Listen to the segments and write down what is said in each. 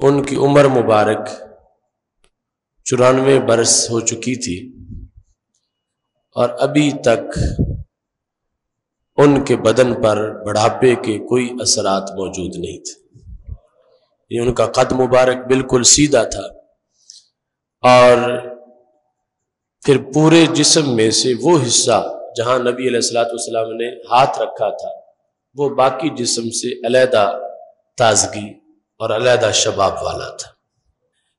ان کی عمر مبارک چورانوے برس ہو چکی تھی اور ابھی تک ان کے بدن پر بڑھاپے کے کوئی اثرات موجود نہیں تھے۔ یہ ان کا قد مبارک بالکل سیدھا تھا۔ اور پھر پورے جسم میں سے وہ حصہ جہاں نبی علیہ السلاۃ والسلام نے ہاتھ رکھا تھا، وہ باقی جسم سے علیحدہ تازگی اور علیحدہ شباب والا تھا۔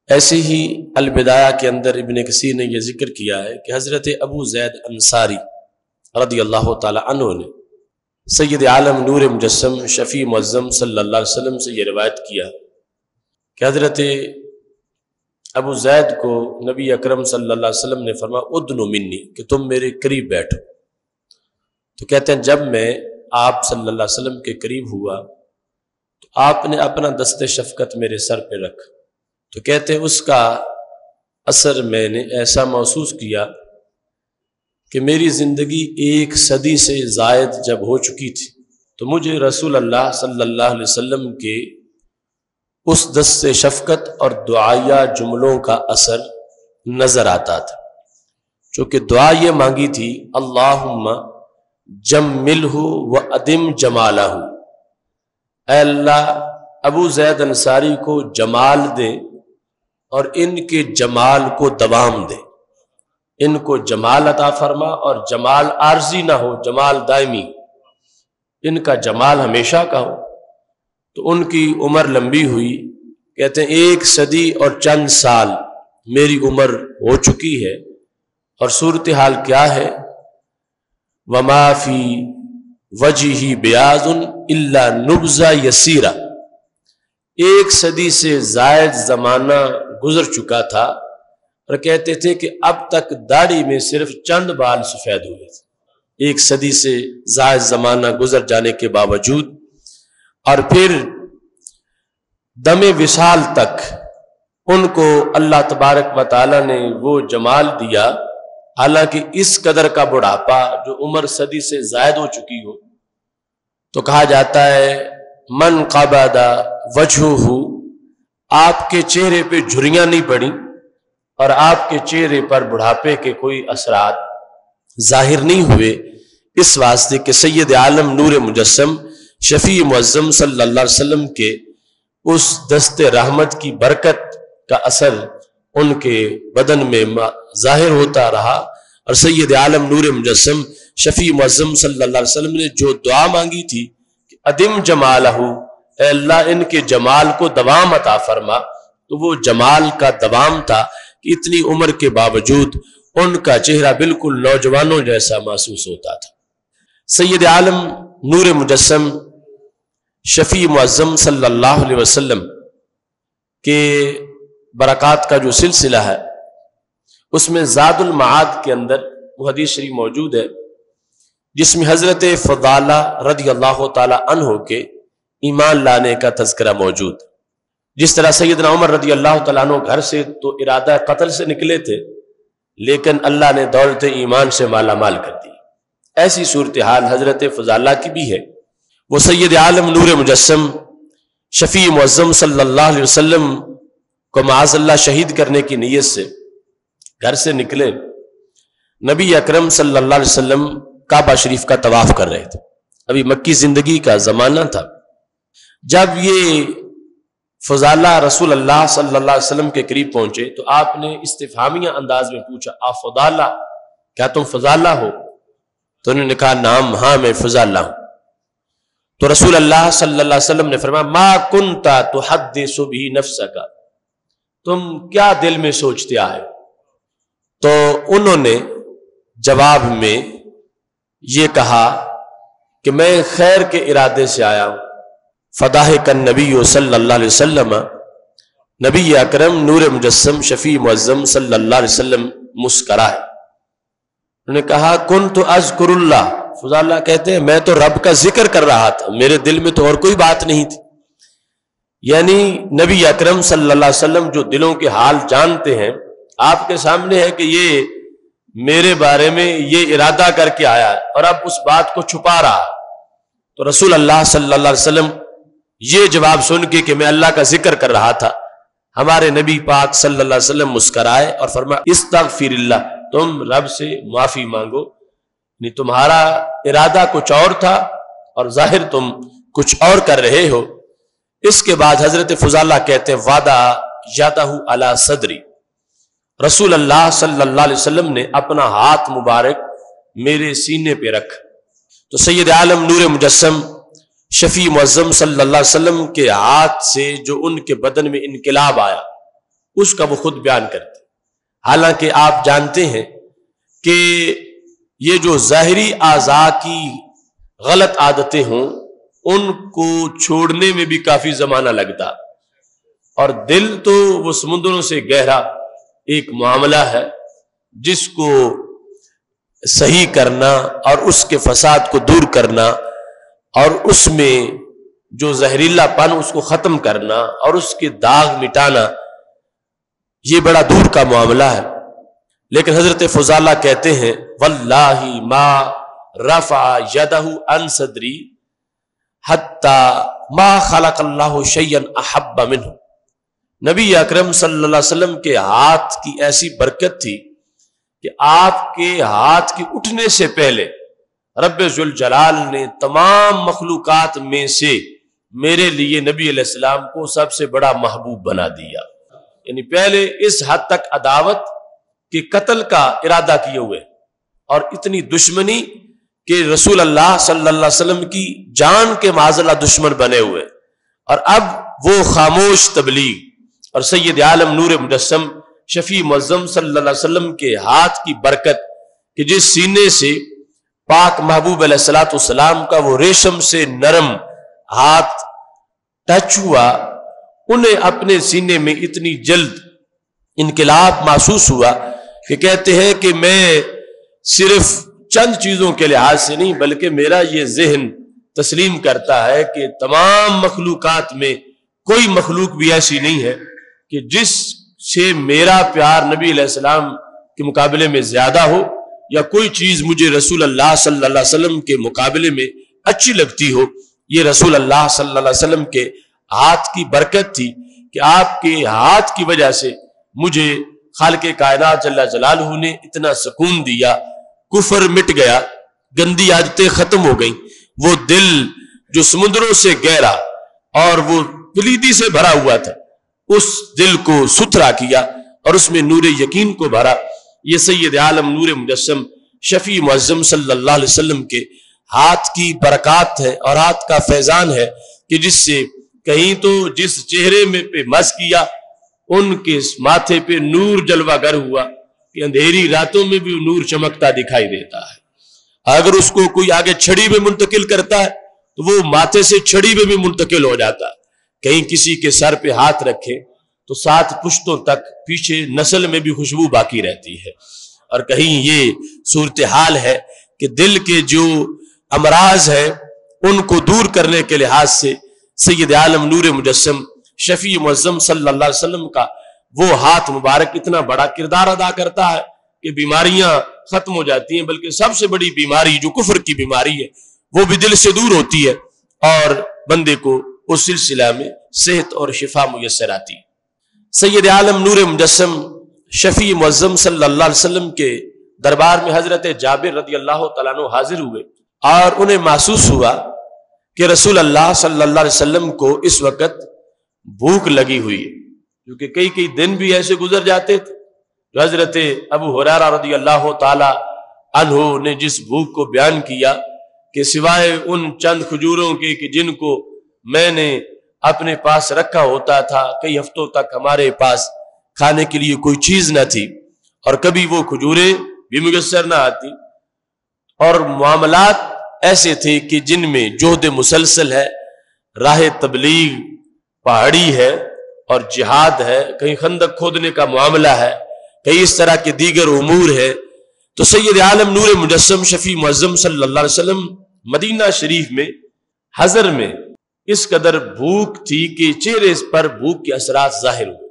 ایسے ہی البدایہ کے اندر ابن کثیر نے یہ ذکر کیا ہے کہ حضرت ابو زید انصاری رضی اللہ تعالی عنہ نے سید عالم نور مجسم شفیع معظم صلی اللہ علیہ وسلم سے یہ روایت کیا کہ حضرت ابو زید کو نبی اکرم صلی اللہ علیہ وسلم نے فرما ادن منی، کہ تم میرے قریب بیٹھو۔ تو کہتے ہیں، جب میں آپ صلی اللہ علیہ وسلم کے قریب ہوا تو آپ نے اپنا دست شفقت میرے سر پہ رکھ۔ تو کہتے ہیں، اس کا اثر میں نے ایسا محسوس کیا کہ میری زندگی ایک صدی سے زائد جب ہو چکی تھی۔ تو مجھے رسول اللہ صلی اللہ علیہ وسلم کے اس دست شفقت اور دعائیہ جملوں کا اثر نظر آتا تھا۔ چونکہ دعا یہ مانگی تھی اللہ جم مل ہو و ادم جمالہ ہو اے اللہ، ابو زید انصاری کو جمال دے اور ان کے جمال کو دوام دے۔ ان کو جمال عطا فرما اور جمال عارضی نہ ہو، جمال دائمی۔ ان کا جمال ہمیشہ کا ہو۔ تو ان کی عمر لمبی ہوئی۔ کہتے ہیں، ایک صدی اور چند سال میری عمر ہو چکی ہے۔ اور صورتحال کیا ہے؟ ومافی وجہ بیاض اللہ نبزا یسیرا۔ ایک صدی سے زائد زمانہ گزر چکا تھا اور کہتے تھے کہ اب تک داڑھی میں صرف چند بال سفید ہوئے تھے۔ ایک صدی سے زائد زمانہ گزر جانے کے باوجود اور پھر دم وصال تک ان کو اللہ تبارک و تعالی نے وہ جمال دیا۔ حالانکہ اس قدر کا بڑھاپا جو عمر صدی سے زائد ہو چکی ہو، تو کہا جاتا ہے، من قابادہ وجہ ہو آپ کے چہرے پہ جھریاں نہیں پڑی اور آپ کے چہرے پر بڑھاپے کے کوئی اثرات ظاہر نہیں ہوئے۔ اس واسطے کہ سید عالم نور مجسم، شفیع معظم صلی اللہ علیہ وسلم کے اس دست رحمت کی برکت کا اثر ان کے بدن میں ظاہر ہوتا رہا۔ اور سید عالم نور مجسم شفیع معظم صلی اللہ علیہ وسلم نے جو دعا مانگی تھی کہ ادم جمال اے اللہ ان کے جمال کو دوام عطا فرما۔ تو وہ جمال کا دوام تھا کہ اتنی عمر کے باوجود ان کا چہرہ بالکل نوجوانوں جیسا محسوس ہوتا تھا۔ سید عالم نور مجسم شفیع معظم صلی اللہ علیہ وسلم کے برکات کا جو سلسلہ ہے، اس میں زاد المعاد کے اندر وہ حدیث شریف موجود ہے، جس میں حضرت فضالہ رضی اللہ تعالی عنہ کے ایمان لانے کا تذکرہ موجود جس طرح سیدنا عمر رضی اللہ تعالیٰ عنہ گھر سے تو ارادہ قتل سے نکلے تھے، لیکن اللہ نے دولت ایمان سے مالا مال کر دی۔ ایسی صورتحال حضرت فضالہ کی بھی ہے۔ وہ سید عالم نور مجسم، شفیع معظم صلی اللہ علیہ وسلم کو معاذ اللہ شہید کرنے کی نیت سے گھر سے نکلے، نبی اکرم صلی اللہ علیہ وسلم کعبہ شریف کا طواف کر رہے تھے۔ ابھی مکی زندگی کا زمانہ تھا۔ جب یہ فضالہ رسول اللہ صلی اللہ علیہ وسلم کے قریب پہنچے تو آپ نے استفامیہ انداز میں پوچھا، آپ فضالہ، کیا تم فضالہ ہو؟ تو انہوں نے کہا نام ہاں میں فضالہ ہوں۔ تو رسول اللہ صلی اللہ علیہ وسلم نے فرمایا، ما کنتا تو حد بھی نفس کا تم کیا دل میں سوچتے آئے؟ تو انہوں نے جواب میں یہ کہا کہ میں خیر کے ارادے سے آیا ہوں۔ فداح کن نبی صلی اللہ علیہ وسلم، نبی اکرم، نور مجسم، شفیع معظم صلی اللہ علیہ وسلم مسکرائے انہوں نے کہا کن تو ازکر اللہ۔ فضا اللہ کہتے ہیں، میں تو رب کا ذکر کر رہا تھا، میرے دل میں تو اور کوئی بات نہیں تھی۔ یعنی نبی اکرم صلی اللہ علیہ وسلم جو دلوں کے حال جانتے ہیں، آپ کے سامنے ہے کہ یہ میرے بارے میں یہ ارادہ کر کے آیا ہے اور اب اس بات کو چھپا رہا تو رسول اللہ صلی اللہ علیہ وسلم یہ جواب سن کے کہ میں اللہ کا ذکر کر رہا تھا۔ ہمارے نبی پاک صلی اللہ علیہ وسلم مسکرائے اور فرما استغفر اللہ، تم رب سے معافی مانگو۔ نہیں تمہارا ارادہ کچھ اور تھا اور ظاہر تم کچھ اور کر رہے ہو۔ اس کے بعد حضرت فضالہ کہتے وعدہ یادہ اللہ صدری۔ رسول اللہ صلی اللہ علیہ وسلم نے اپنا ہاتھ مبارک میرے سینے پہ رکھ تو سید عالم نور مجسم، شفیع معظم صلی اللہ علیہ وسلم کے ہاتھ سے جو ان کے بدن میں انقلاب آیا، اس کا وہ خود بیان کرتے حالانکہ آپ جانتے ہیں کہ یہ جو ظاہری اعضاء کی غلط عادتیں ہوں ان کو چھوڑنے میں بھی کافی زمانہ لگتا۔ اور دل تو وہ سمندروں سے گہرا ایک معاملہ ہے جس کو صحیح کرنا اور اس کے فساد کو دور کرنا اور اس میں جو زہریلا پن اس کو ختم کرنا اور اس کے داغ مٹانا، یہ بڑا دور کا معاملہ ہے۔ لیکن حضرت فضالہ کہتے ہیں، واللہ ما رفع یدہ ان صدری ما خلق اللہ شیئن احب منہ۔ نبی اکرم صلی اللہ علیہ وسلم کے ہاتھ کی ایسی برکت تھی کہ آپ کے ہاتھ کی اٹھنے سے پہلے رب ذوالجلال نے تمام مخلوقات میں سے میرے لیے نبی علیہ السلام کو سب سے بڑا محبوب بنا دیا۔ یعنی پہلے اس حد تک عداوت کے قتل کا ارادہ کیے ہوئے اور اتنی دشمنی کہ رسول اللہ صلی اللہ علیہ وسلم کی جان کے معذلہ دشمن بنے ہوئے۔ اور اب وہ خاموش تبلیغ۔ اور سید عالم نور مجسم شفیع معظم صلی اللہ علیہ وسلم کے ہاتھ کی برکت کہ جس سینے سے پاک محبوب علیہ السلاۃ السلام کا وہ ریشم سے نرم ہاتھ ٹچ ہوا، انہیں اپنے سینے میں اتنی جلد انقلاب محسوس ہوا کہ کہتے ہیں کہ میں صرف چند چیزوں کے لحاظ سے نہیں، بلکہ میرا یہ ذہن تسلیم کرتا ہے کہ تمام مخلوقات میں کوئی مخلوق بھی ایسی نہیں ہے کہ جس سے میرا پیار نبی علیہ السلام کے مقابلے میں زیادہ ہو یا کوئی چیز مجھے رسول اللہ صلی اللہ علیہ وسلم کے مقابلے میں اچھی لگتی ہو۔ یہ رسول اللہ صلی اللہ علیہ وسلم کے ہاتھ کی برکت تھی کہ آپ کے ہاتھ کی وجہ سے مجھے خالق کائنات جل جلالہ نے اتنا سکون دیا کفر مٹ گیا، گندی عادتیں ختم ہو گئیں۔ وہ دل جو سمندروں سے گہرا اور وہ پلیدی سے بھرا ہوا تھا، اس دل کو ستھرا کیا اور اس میں نور یقین کو بھرا۔ یہ سید عالم نور مجسم شفیع معظم صلی اللہ علیہ وسلم کے ہاتھ کی برکات ہے اور ہاتھ کا فیضان ہے کہ جس سے کہیں تو جس چہرے میں پہ مس کیا، ان کے ماتھے پہ نور جلوہ گر ہوا۔ کہ اندھیری راتوں میں بھی نور چمکتا دکھائی دیتا ہے۔ اگر اس کو کوئی آگے چھڑی میں منتقل کرتا ہے، تو وہ ماتھے سے چھڑی میں بھی منتقل ہو جاتا۔ ہے کہیں کسی کے سر پہ ہاتھ رکھے تو سات پشتوں تک پیچھے نسل میں بھی خوشبو باقی رہتی ہے۔ اور کہیں یہ صورتحال ہے کہ دل کے جو امراض ہے ان کو دور کرنے کے لحاظ سے سید عالم نور مجسم شفیع معظم صلی اللہ علیہ وسلم کا وہ ہاتھ مبارک اتنا بڑا کردار ادا کرتا ہے کہ بیماریاں ختم ہو جاتی ہیں، بلکہ سب سے بڑی بیماری جو کفر کی بیماری ہے، وہ بھی دل سے دور ہوتی ہے اور بندے کو اس سلسلہ میں صحت اور شفا میسر آتی سید عالم نور مجسم شفیع معظم صلی اللہ علیہ وسلم کے دربار میں حضرت جابر رضی اللہ تعالیٰ عنہ حاضر ہوئے اور انہیں محسوس ہوا کہ رسول اللہ صلی اللہ علیہ وسلم کو اس وقت بھوک لگی ہوئی ہے۔ کیونکہ کئی کئی دن بھی ایسے گزر جاتے تھے۔ جو حضرت ابو حرارہ رضی اللہ تعالی عنہ نے جس بھوک کو بیان کیا کہ سوائے ان چند کھجوروں کے کہ جن کو میں نے اپنے پاس رکھا ہوتا تھا، کئی ہفتوں تک ہمارے پاس کھانے کے لیے کوئی چیز نہ تھی اور کبھی وہ کھجوریں بھی میسر نہ آتی۔ اور معاملات ایسے تھے کہ جن میں جوہد مسلسل ہے، راہ تبلیغ پہاڑی ہے اور جہاد ہے، کہیں خندق کھودنے کا معاملہ ہے، کہیں اس طرح کے دیگر امور ہے تو سید عالم نور مجسم شفیع معظم صلی اللہ علیہ وسلم مدینہ شریف میں، حضر میں اس قدر بھوک تھی کہ چہرے پر بھوک کے اثرات ظاہر ہوئے۔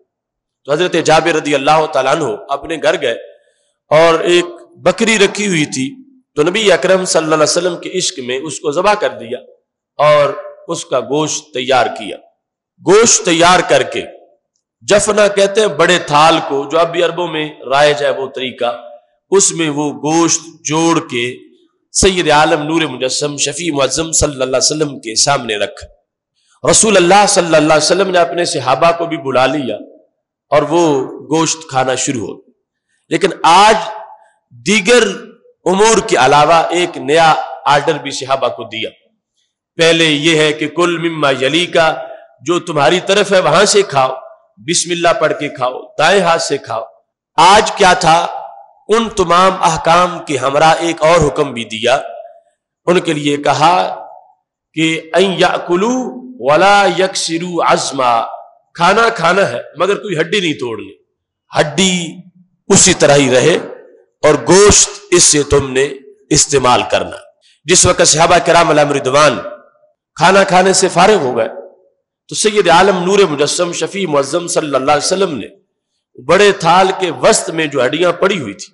تو حضرت جابر رضی اللہ تعالیٰ عنہ اپنے گھر گئے اور ایک بکری رکھی ہوئی تھی۔ تو نبی اکرم صلی اللہ علیہ وسلم کے عشق میں اس کو ذبح کر دیا اور اس کا گوشت تیار کیا۔ گوشت تیار کر کے، جفنا کہتے ہیں بڑے تھال کو، جو اب بھی اربوں میں رائج ہے وہ طریقہ، اس میں وہ گوشت جوڑ کے سید عالم نور مجسم، شفیع معظم صلی اللہ علیہ وسلم کے سامنے رکھ۔ رسول اللہ صلی اللہ علیہ وسلم نے اپنے صحابہ کو بھی بلا لیا اور وہ گوشت کھانا شروع ہو۔ لیکن آج دیگر امور کے علاوہ ایک نیا آرڈر بھی صحابہ کو دیا۔ پہلے یہ ہے کہ کل مما یلی کا جو تمہاری طرف ہے وہاں سے کھاؤ، بسم اللہ پڑھ کے کھاؤ، دائیں ہاتھ سے کھاؤ۔ آج کیا تھا؟ ان تمام احکام کے ہمراہ ایک اور حکم بھی دیا۔ ان کے لیے کہا کہ کلو ولا یک سرو ازما کھانا کھانا ہے، مگر کوئی ہڈی نہیں توڑنی۔ ہڈی اسی طرح ہی رہے اور گوشت اس سے تم نے استعمال کرنا۔ جس وقت صحابہ کرام علیہ مردوان کھانا کھانے سے فارغ ہو گئے تو سید عالم نور مجسم شفیع معظم صلی اللہ علیہ وسلم نے بڑے تھال کے وسط میں جو ہڈیاں پڑی ہوئی تھی،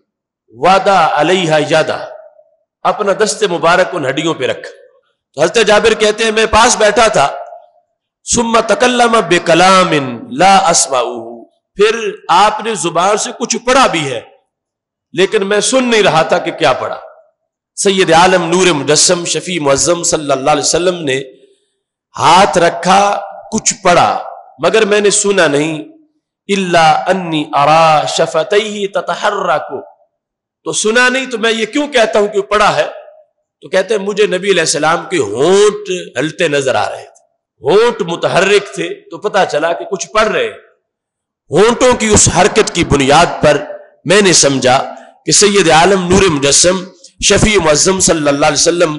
وعدہ علیہ یادہ اپنا دست مبارک ان ہڈیوں پہ رکھا تو حضرت جابر کہتے ہیں، میں پاس بیٹھا تھا سما تکلم بے کلام لا اسما پھر آپ نے زبان سے کچھ پڑھا بھی ہے، لیکن میں سن نہیں رہا تھا کہ کیا پڑھا۔ سید عالم نور مجسم شفیع معظم صلی اللہ علیہ وسلم نے ہاتھ رکھا کچھ پڑھا، مگر میں نے سنا نہیں اللہ انی ارا شفت ہی کو تو سنا نہیں تو میں یہ کیوں کہتا ہوں کہ پڑھا ہے؟ تو کہتے ہیں، مجھے نبی علیہ السلام کے ہونٹ ہلتے نظر آ رہے تھے۔ ہونٹ متحرک تھے۔ تو پتا چلا کہ کچھ پڑھ رہے ہونٹوں کی اس حرکت کی بنیاد پر میں نے سمجھا کہ سید عالم نور مجسم، شفیع معظم صلی اللہ علیہ وسلم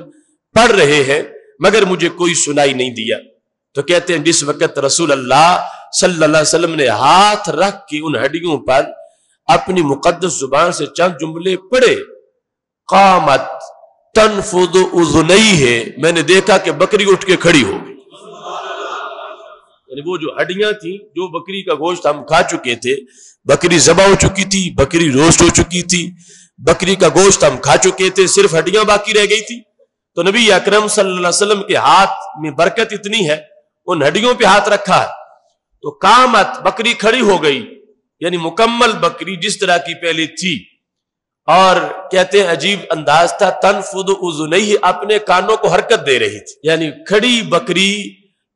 پڑھ رہے ہیں، مگر مجھے کوئی سنائی نہیں دیا۔ تو کہتے ہیں جس وقت رسول اللہ صلی اللہ علیہ وسلم نے ہاتھ رکھ کے ان ہڈیوں پر اپنی مقدس زبان سے چند جملے پڑھے، قامت تنفض اذنئی ہے میں نے دیکھا کہ بکری اٹھ کے کھڑی ہو گئی۔ یعنی وہ جو ہڈیاں تھیں، جو بکری کا گوشت ہم کھا چکے تھے، بکری ذبح ہو چکی تھی، بکری روسٹ ہو چکی تھی، بکری کا گوشت ہم کھا چکے تھے، صرف ہڈیاں باقی رہ گئی تھی تو نبی اکرم صلی اللہ علیہ وسلم کے ہاتھ میں برکت اتنی ہے ان ہڈیوں پہ ہاتھ رکھا ہے۔ تو کامت بکری کھڑی ہو گئی یعنی مکمل بکری جس طرح کی پہلے تھی۔ اور کہتے ہیں عجیب انداز تھا تن فد اپنے کانوں کو حرکت دے رہی تھی۔ یعنی کھڑی بکری،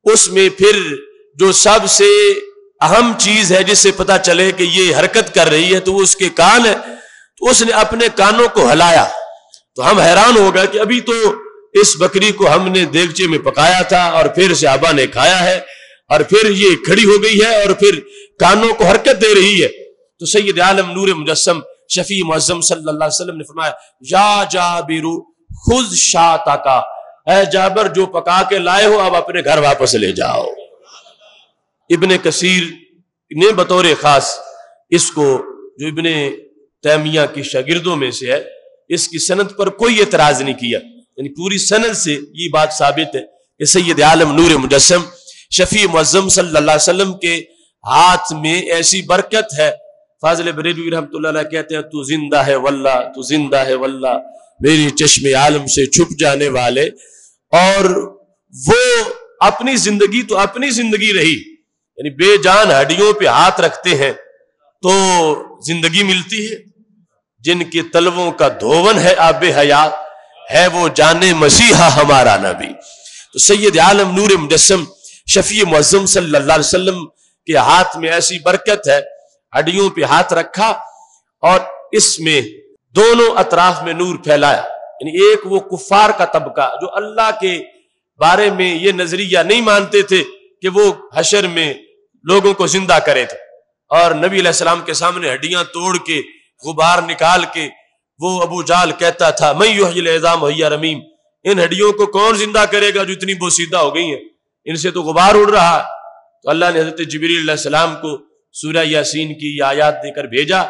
اس میں پھر جو سب سے اہم چیز ہے جس سے پتا چلے کہ یہ حرکت کر رہی ہے، تو وہ اس کے کان ہے۔ تو اس نے اپنے کانوں کو ہلایا۔ تو ہم حیران ہو گئے کہ ابھی تو اس بکری کو ہم نے دیگچے میں پکایا تھا اور پھر صحابہ نے کھایا ہے اور پھر یہ کھڑی ہو گئی ہے اور پھر کانوں کو حرکت دے رہی ہے۔ تو سید عالم نور مجسم شفیع معظم صلی اللہ علیہ وسلم نے فرمایا، یا جابرو خود شاتا کا اے جابر، جو پکا کے لائے ہو، اب اپنے گھر واپس لے جاؤ۔ ابن کثیر نے بطور خاص اس کو، جو ابن تیمیہ کی شاگردوں میں سے ہے، اس کی سند پر کوئی اعتراض نہیں کیا۔ یعنی پوری سند سے یہ بات ثابت ہے کہ سید عالم نور مجسم شفیع معظم صلی اللہ علیہ وسلم کے ہاتھ میں ایسی برکت ہے۔ فاضل بریلوی رحمۃ اللہ علیہ کہتے ہیں، تو زندہ ہے واللہ، تو زندہ ہے واللہ میری چشم عالم سے چھپ جانے والے۔ اور وہ اپنی زندگی تو اپنی زندگی رہی۔ یعنی بے جان ہڈیوں پہ ہاتھ رکھتے ہیں تو زندگی ملتی ہے۔ جن کے تلووں کا دھون ہے آب حیات ہے وہ جانے مسیحا ہمارا نبی۔ تو سید عالم نور مجسم شفیع معظم صلی اللہ علیہ وسلم کے ہاتھ میں ایسی برکت ہے، ہڈیوں پہ ہاتھ رکھا اور اس میں دونوں اطراف میں نور پھیلایا۔ یعنی ایک وہ کفار کا طبقہ جو اللہ کے بارے میں یہ نظریہ نہیں مانتے تھے کہ وہ حشر میں لوگوں کو زندہ کرے تھے۔ اور نبی علیہ السلام کے سامنے ہڈیاں توڑ کے، غبار نکال کے وہ ابو جال کہتا تھا میں رمیم، ان ہڈیوں کو کون زندہ کرے گا جو اتنی بوسیدہ ہو گئی ہیں؟ ان سے تو غبار اڑ رہا۔ تو اللہ نے حضرت جبری علیہ السلام کو سورہ یاسین کی یہ آیات دے کر بھیجا۔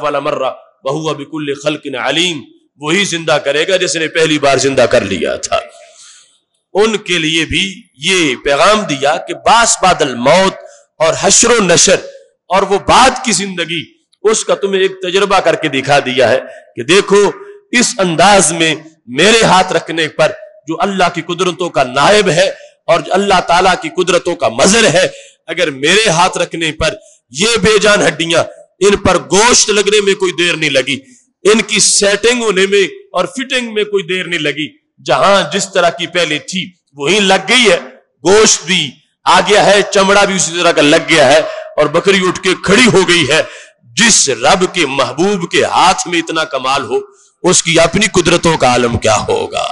والا مرہ بہو بکل خلق علیم، وہی زندہ کرے گا جس نے پہلی بار زندہ کر لیا تھا۔ ان کے لیے بھی یہ پیغام دیا کہ باس بادل موت اور حشر و نشر اور وہ بعد کی زندگی اس کا تمہیں ایک تجربہ کر کے دکھا دیا ہے کہ دیکھو، اس انداز میں میرے ہاتھ رکھنے پر جو اللہ کی قدرتوں کا نائب ہے اور اللہ تعالیٰ کی قدرتوں کا مظر ہے، اگر میرے ہاتھ رکھنے پر یہ بے جان ہڈیاں ان پر گوشت لگنے میں کوئی دیر نہیں لگی، ان کی سیٹنگ ہونے میں اور فٹنگ میں کوئی دیر نہیں لگی، جہاں جس طرح کی پہلے تھی وہی لگ گئی ہے، گوشت بھی آ گیا ہے، چمڑا بھی اسی طرح کا لگ گیا ہے اور بکری اٹھ کے کھڑی ہو گئی ہے۔ جس رب کے محبوب کے ہاتھ میں اتنا کمال ہو، اس کی اپنی قدرتوں کا عالم کیا ہوگا؟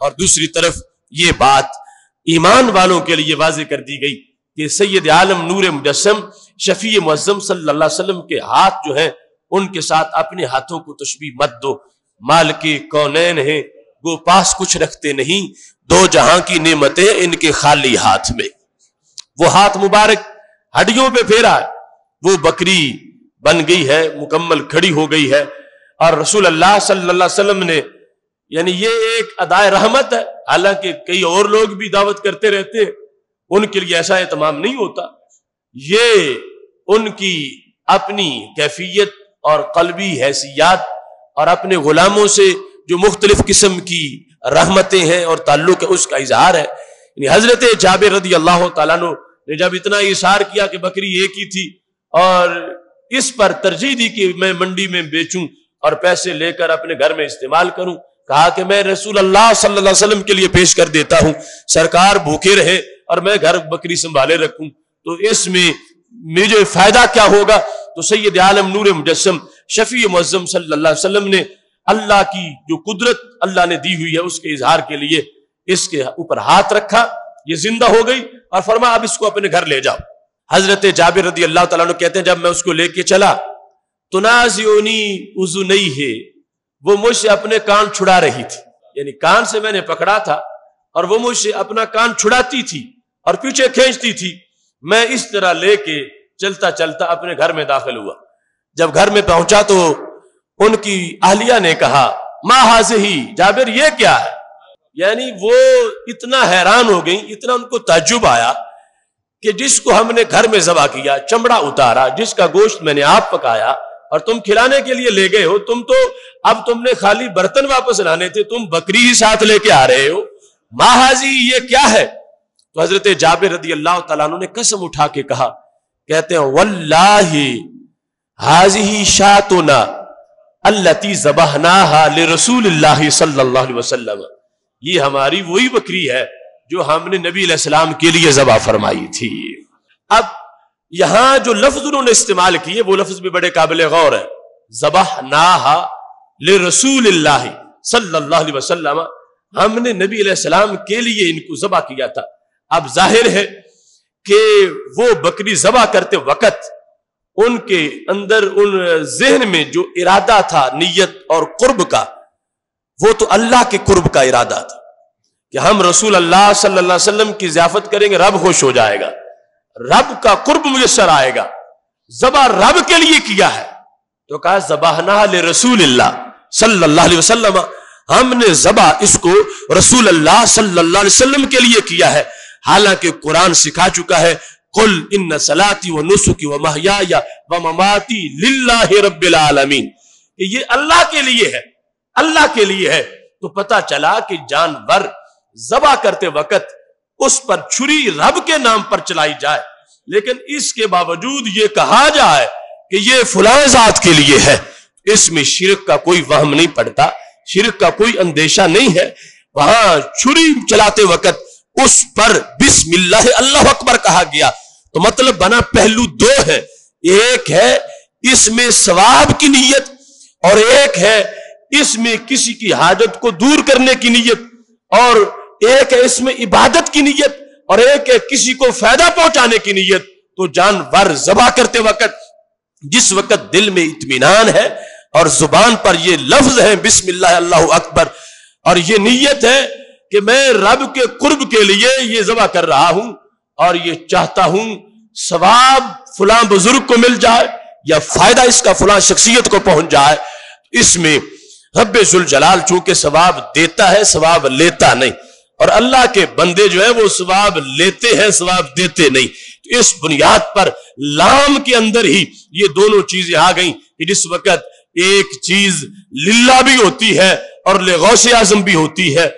اور دوسری طرف یہ بات ایمان والوں کے لیے واضح کر دی گئی کہ سید عالم نور مجسم، شفیع معظم صلی اللہ علیہ وسلم کے ہاتھ جو ہیں، ان کے ساتھ اپنے ہاتھوں کو تشبیح مت دو۔ مال کے کونین ہیں، وہ پاس کچھ رکھتے نہیں، دو جہاں کی نعمتیں ان کے خالی ہاتھ میں۔ وہ ہاتھ مبارک ہڈیوں پہ پھیرا ہے، وہ بکری بن گئی ہے، مکمل کھڑی ہو گئی ہے۔ اور رسول اللہ صلی اللہ علیہ وسلم نے یعنی یہ ایک ادائے رحمت ہے۔ حالانکہ کئی اور لوگ بھی دعوت کرتے رہتے ہیں، ان کے لیے ایسا اہتمام نہیں ہوتا۔ یہ ان کی اپنی کیفیت اور قلبی حیثیت اور اپنے غلاموں سے جو مختلف قسم کی رحمتیں ہیں اور تعلق ہے، اس کا اظہار ہے۔ یعنی حضرت جابر رضی اللہ تعالیٰ نے جب اتنا اظہار کیا کہ بکری ایک ہی تھی اور اس پر ترجیح دی کہ میں منڈی میں بیچوں اور پیسے لے کر اپنے گھر میں استعمال کروں۔ کہا کہ میں رسول اللہ صلی اللہ علیہ وسلم کے لیے پیش کر دیتا ہوں۔ سرکار بھوکے رہے اور میں گھر بکری سنبھالے رکھوں۔ تو اس میں مجھے فائدہ کیا ہوگا؟ تو سید عالم نور مجسم، شفیع معظم صلی اللہ علیہ وسلم نے اللہ کی جو قدرت اللہ نے دی ہوئی ہے، اس کے اظہار کے لیے اس کے اوپر ہاتھ رکھا۔ یہ زندہ ہو گئی اور فرما، اب اس کو اپنے گھر لے جاؤ۔ حضرت جابر رضی اللہ تعالیٰ کہتے ہیں، جب میں اس کو لے کے چلا تو وضو نہیں ہے، وہ مجھ سے اپنے کان چھڑا رہی تھی۔ یعنی کان سے میں نے پکڑا تھا اور وہ مجھ سے اپنا کان چھڑاتی تھی اور پیچھے کھینچتی تھی۔ میں اس طرح لے کے چلتا چلتا اپنے گھر میں داخل ہوا۔ جب گھر میں پہنچا تو ان کی اہلیہ نے کہا، ماں حاضر ہی جابر یہ کیا ہے؟ یعنی وہ اتنا حیران ہو گئی اتنا ان کو تعجب آیا کہ جس کو ہم نے گھر میں ذبح کیا، چمڑا اتارا، جس کا گوشت میں نے آپ پکایا، اور تم کھلانے کے لیے لے گئے ہو، تم تو اب تم نے خالی برتن واپس لانے تھے، تم بکری ہی ساتھ لے کے آ رہے ہو۔ ماہی یہ کیا ہے؟ تو حضرت جابر رضی اللہ تعالیٰ نے قسم اٹھا کے کہا، کہتے ہیں واللہ حاضی شاتنا اللتی زبہناہا لرسول اللہ صلی اللہ علیہ وسلم۔ یہ ہماری وہی بکری ہے جو ہم نے نبی علیہ السلام کے لیے ذبح فرمائی تھی۔ اب یہاں جو لفظ انہوں نے استعمال کیے، وہ لفظ بھی بڑے قابل غور ہے ذبح ناہا لرسول اللہ صلی اللہ علیہ وسلم۔ ہم نے نبی علیہ السلام کے لیے ان کو ذبح کیا تھا۔ اب ظاہر ہے کہ وہ بکری ذبح کرتے وقت ان کے اندر ان ذہن میں جو ارادہ تھا، نیت اور قرب کا، وہ تو اللہ کے قرب کا ارادہ تھا۔ کہ ہم رسول اللہ صلی اللہ علیہ وسلم کی ضیافت کریں گے، رب خوش ہو جائے گا۔ رب کا قرب میسر آئے گا۔ ذبح رب کے لیے کیا ہے؟ تو کہا زبانہ رسول اللہ صلی اللہ علیہ وسلم۔ ہم نے زبا اس کو رسول اللہ صلی اللہ علیہ وسلم کے لیے کیا ہے۔ حالانکہ قرآن سکھا چکا ہے کل ان سلاتی و نسخی و محیا و مماتی للہ رب العالمین۔ یہ اللہ کے لیے ہے۔ اللہ کے لیے ہے۔ تو پتا چلا کہ جانور ذبح کرتے وقت اس پر چھری رب کے نام پر چلائی جائے۔ لیکن اس کے باوجود یہ کہا جائے کہ یہ فلاں ذات کے لیے ہے۔ اس میں شرک کا کوئی وہم نہیں پڑتا، شرک کا کوئی اندیشہ نہیں ہے۔ وہاں چھری چلاتے وقت اس پر بسم اللہ اللہ اکبر کہا گیا۔ تو مطلب بنا پہلو دو ہے ایک ہے اس میں ثواب کی نیت اور ایک ہے اس میں کسی کی حاجت کو دور کرنے کی نیت۔ اور ایک ہے اس میں عبادت کی نیت اور ایک ہے کسی کو فائدہ پہنچانے کی نیت، تو جانور ذبح کرتے وقت، جس وقت دل میں اطمینان ہے اور زبان پر یہ لفظ ہے بسم اللہ اللہ اکبر، اور یہ نیت ہے کہ میں رب کے قرب کے لیے یہ ذبح کر رہا ہوں اور یہ چاہتا ہوں ثواب فلاں بزرگ کو مل جائے یا فائدہ اس کا فلاں شخصیت کو پہنچ جائے۔ اس میں رب ذوالجلال چونکہ ثواب دیتا ہے، ثواب لیتا نہیں۔ اور اللہ کے بندے جو ہے وہ ثواب لیتے ہیں، ثواب دیتے نہیں۔ اس بنیاد پر لام کے اندر ہی یہ دونوں چیزیں آ گئیں کہ جس وقت ایک چیز للہ بھی ہوتی ہے اور لغوث اعظم بھی ہوتی ہے،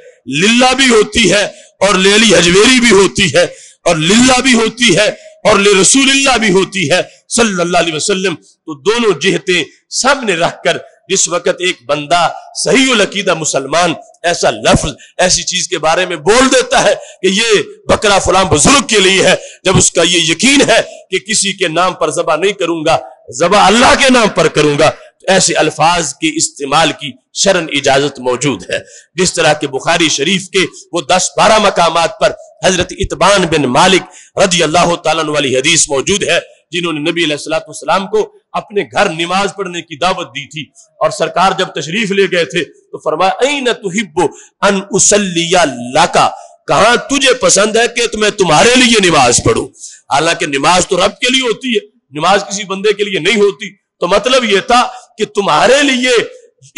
للہ بھی ہوتی ہے اور لیلی حجویری بھی ہوتی ہے اور للہ بھی ہوتی ہے اور لے رسول اللہ بھی ہوتی ہے، صلی اللہ علیہ وسلم۔ تو دونوں جہتیں سب نے رکھ کر جس وقت ایک بندہ صحیح العقیدہ مسلمان ایسا لفظ، ایسی چیز کے بارے میں بول دیتا ہے کہ یہ بکرا فلاں بزرگ کے لیے ہے، جب اس کا یہ یقین ہے کہ کسی کے نام پر ذبح نہیں کروں گا، ذبح اللہ کے نام پر کروں گا ایسے الفاظ کے استعمال کی شرن اجازت موجود ہے۔ جس طرح کے بخاری شریف کے وہ دس بارہ مقامات پر حضرت اتبان بن مالک رضی اللہ تعالیٰ والی حدیث موجود ہے۔ جنہوں نے نبی علیہ السلام والسلام کو اپنے گھر نماز پڑھنے کی دعوت دی تھی اور سرکار جب تشریف لے گئے تھے تو فرمایا این تحب ان اسلی لاکا کہاں تجھے پسند ہے کہ میں تمہارے لیے نماز پڑھوں؟ حالانکہ نماز تو رب کے لیے ہوتی ہے، نماز کسی بندے کے لیے نہیں ہوتی۔ تو مطلب یہ تھا کہ تمہارے لیے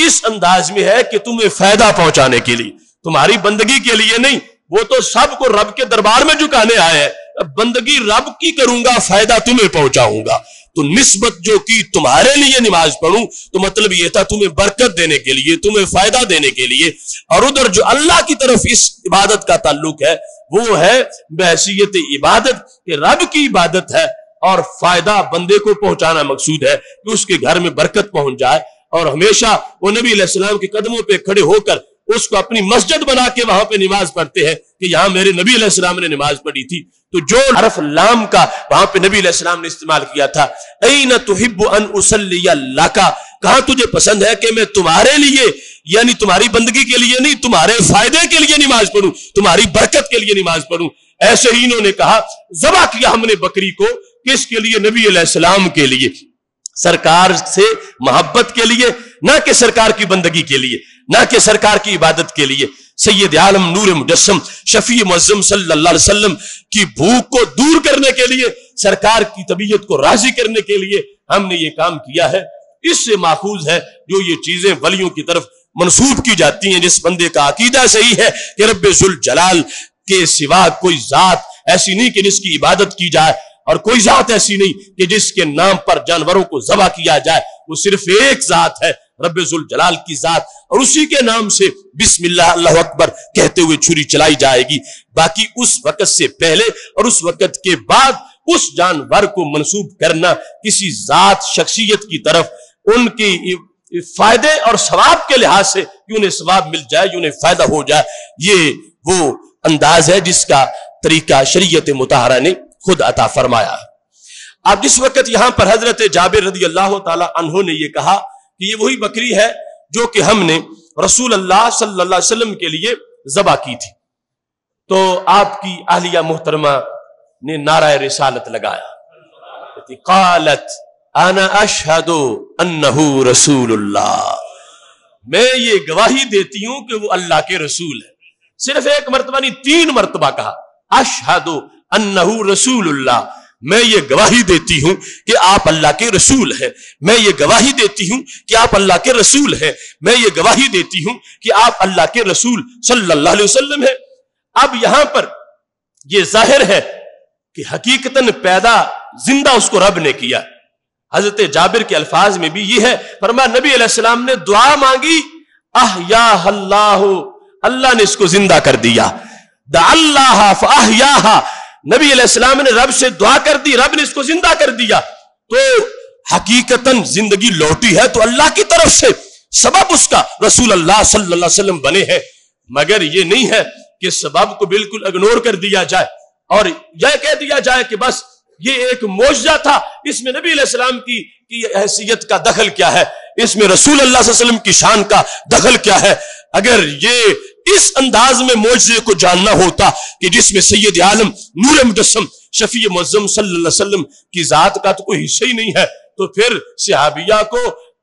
اس انداز میں ہے کہ تمہیں فائدہ پہنچانے کے لیے، تمہاری بندگی کے لیے نہیں، وہ تو سب کو رب کے دربار میں جھکانے آئے ہیں۔ بندگی رب کی کروں گا، فائدہ تمہیں پہنچاؤں گا۔ تو نسبت جو کی تمہارے لیے نماز پڑھوں، تو مطلب یہ تھا تمہیں برکت دینے کے لیے، تمہیں فائدہ دینے کے لیے۔ اور ادھر جو اللہ کی طرف اس عبادت کا تعلق ہے، وہ ہے بحثیت عبادت، کہ رب کی عبادت ہے اور فائدہ بندے کو پہنچانا مقصود ہے، کہ اس کے گھر میں برکت پہنچ جائے۔ اور ہمیشہ وہ نبی علیہ السلام کے قدموں پہ کھڑے ہو کر اس کو اپنی مسجد بنا کے وہاں پہ نماز پڑھتے ہیں کہ یہاں میرے نبی علیہ السلام نے نماز پڑھی تھی۔ تو جو حرف لام کا وہاں پہ نبی علیہ السلام نے استعمال کیا تھا۔ این تحب ان اسلی لکا۔ کہاں تجھے پسند ہے کہ میں تمہارے لیے یعنی تمہاری بندگی کے لیے نہیں، تمہارے فائدے کے لیے نماز پڑھوں، تمہاری برکت کے لیے نماز پڑھوں۔ ایسے ہی انہوں نے کہا، ذبح کیا ہم نے بکری کو، کس کے لیے؟ نبی علیہ السلام کے لیے۔ سرکار سے محبت کے لیے نہ کہ سرکار کی بندگی کے لیے، نہ کہ سرکار کی عبادت کے لیے۔ سید عالم نور مجسم، شفیع معظم صلی اللہ علیہ وسلم کی بھوک کو دور کرنے کے لیے، سرکار کی طبیعت کو راضی کرنے کے لیے ہم نے یہ کام کیا ہے۔ اس سے ماخوذ ہے جو یہ چیزیں ولیوں کی طرف منسوب کی جاتی ہیں۔ جس بندے کا عقیدہ صحیح ہے کہ رب ذوالجلال کے سوا کوئی ذات ایسی نہیں کہ جس کی عبادت کی جائے، اور کوئی ذات ایسی نہیں کہ جس کے نام پر جانوروں کو ذبح کیا جائے، وہ صرف ایک ذات ہے۔ رب ذوالجلال کی ذات اور اسی کے نام سے بسم اللہ اللہ اکبر کہتے ہوئے چھری چلائی جائے گی۔ باقی اس وقت سے پہلے اور اس وقت کے بعد اس جانور کو منسوب کرنا کسی ذات، شخصیت کی طرف ان کی فائدے اور ثواب کے لحاظ سے کہ انہیں ثواب مل جائے انہیں فائدہ ہو جائے۔ یہ وہ انداز ہے جس کا طریقہ شریعت متحرہ نے خود عطا فرمایا۔ اب جس وقت یہاں پر حضرت جابر رضی اللہ تعالی عنہ نے یہ کہا کہ یہ وہی بکری ہے جو کہ ہم نے رسول اللہ صلی اللہ علیہ وسلم کے لیے ذبح کی تھی۔ تو آپ کی اہلیہ محترمہ نے نعرہ رسالت لگایا۔ قالت، انا اشہد انہو رسول اللہ میں یہ گواہی دیتی ہوں کہ وہ اللہ کے رسول ہے۔ صرف ایک مرتبہ نہیں، تین مرتبہ کہا۔ اشہد انہو رسول اللہ میں یہ گواہی دیتی ہوں کہ آپ اللہ کے رسول ہیں۔ میں یہ گواہی دیتی ہوں کہ آپ اللہ کے رسول ہیں۔ میں یہ گواہی دیتی ہوں کہ آپ اللہ کے رسول صلی اللہ علیہ وسلم ہیں۔ اب یہاں پر یہ ظاہر ہے کہ حقیقتاً پیدا زندہ اس کو رب نے کیا۔ حضرت جابر کے الفاظ میں بھی یہ ہے۔ فرما نبی علیہ السلام نے دعا مانگی اہ یا اللہ اللہ نے اس کو زندہ کر دیا۔ دا اللہ نبی علیہ السلام نے رب سے دعا کر دی، رب نے اس کو زندہ کر دیا۔ تو حقیقت زندگی لوٹی ہے تو اللہ کی طرف سے سبب اس کا رسول اللہ صلی اللہ علیہ وسلم بنے ہیں۔ مگر یہ نہیں ہے کہ سبب کو بالکل اگنور کر دیا جائے اور یہ کہہ دیا جائے کہ بس یہ ایک موجزہ تھا۔ اس میں نبی علیہ السلام کی کی حیثیت کا دخل کیا ہے؟ اس میں رسول اللہ صلی اللہ علیہ وسلم کی شان کا دخل کیا ہے۔ اگر یہ اس انداز میں موجزے کو جاننا ہوتا کہ جس میں سید عالم نور مجسم شفیع معظم صلی اللہ علیہ وسلم کی ذات کا تو کوئی حصہ ہی نہیں ہے، تو پھر صحابیہ کو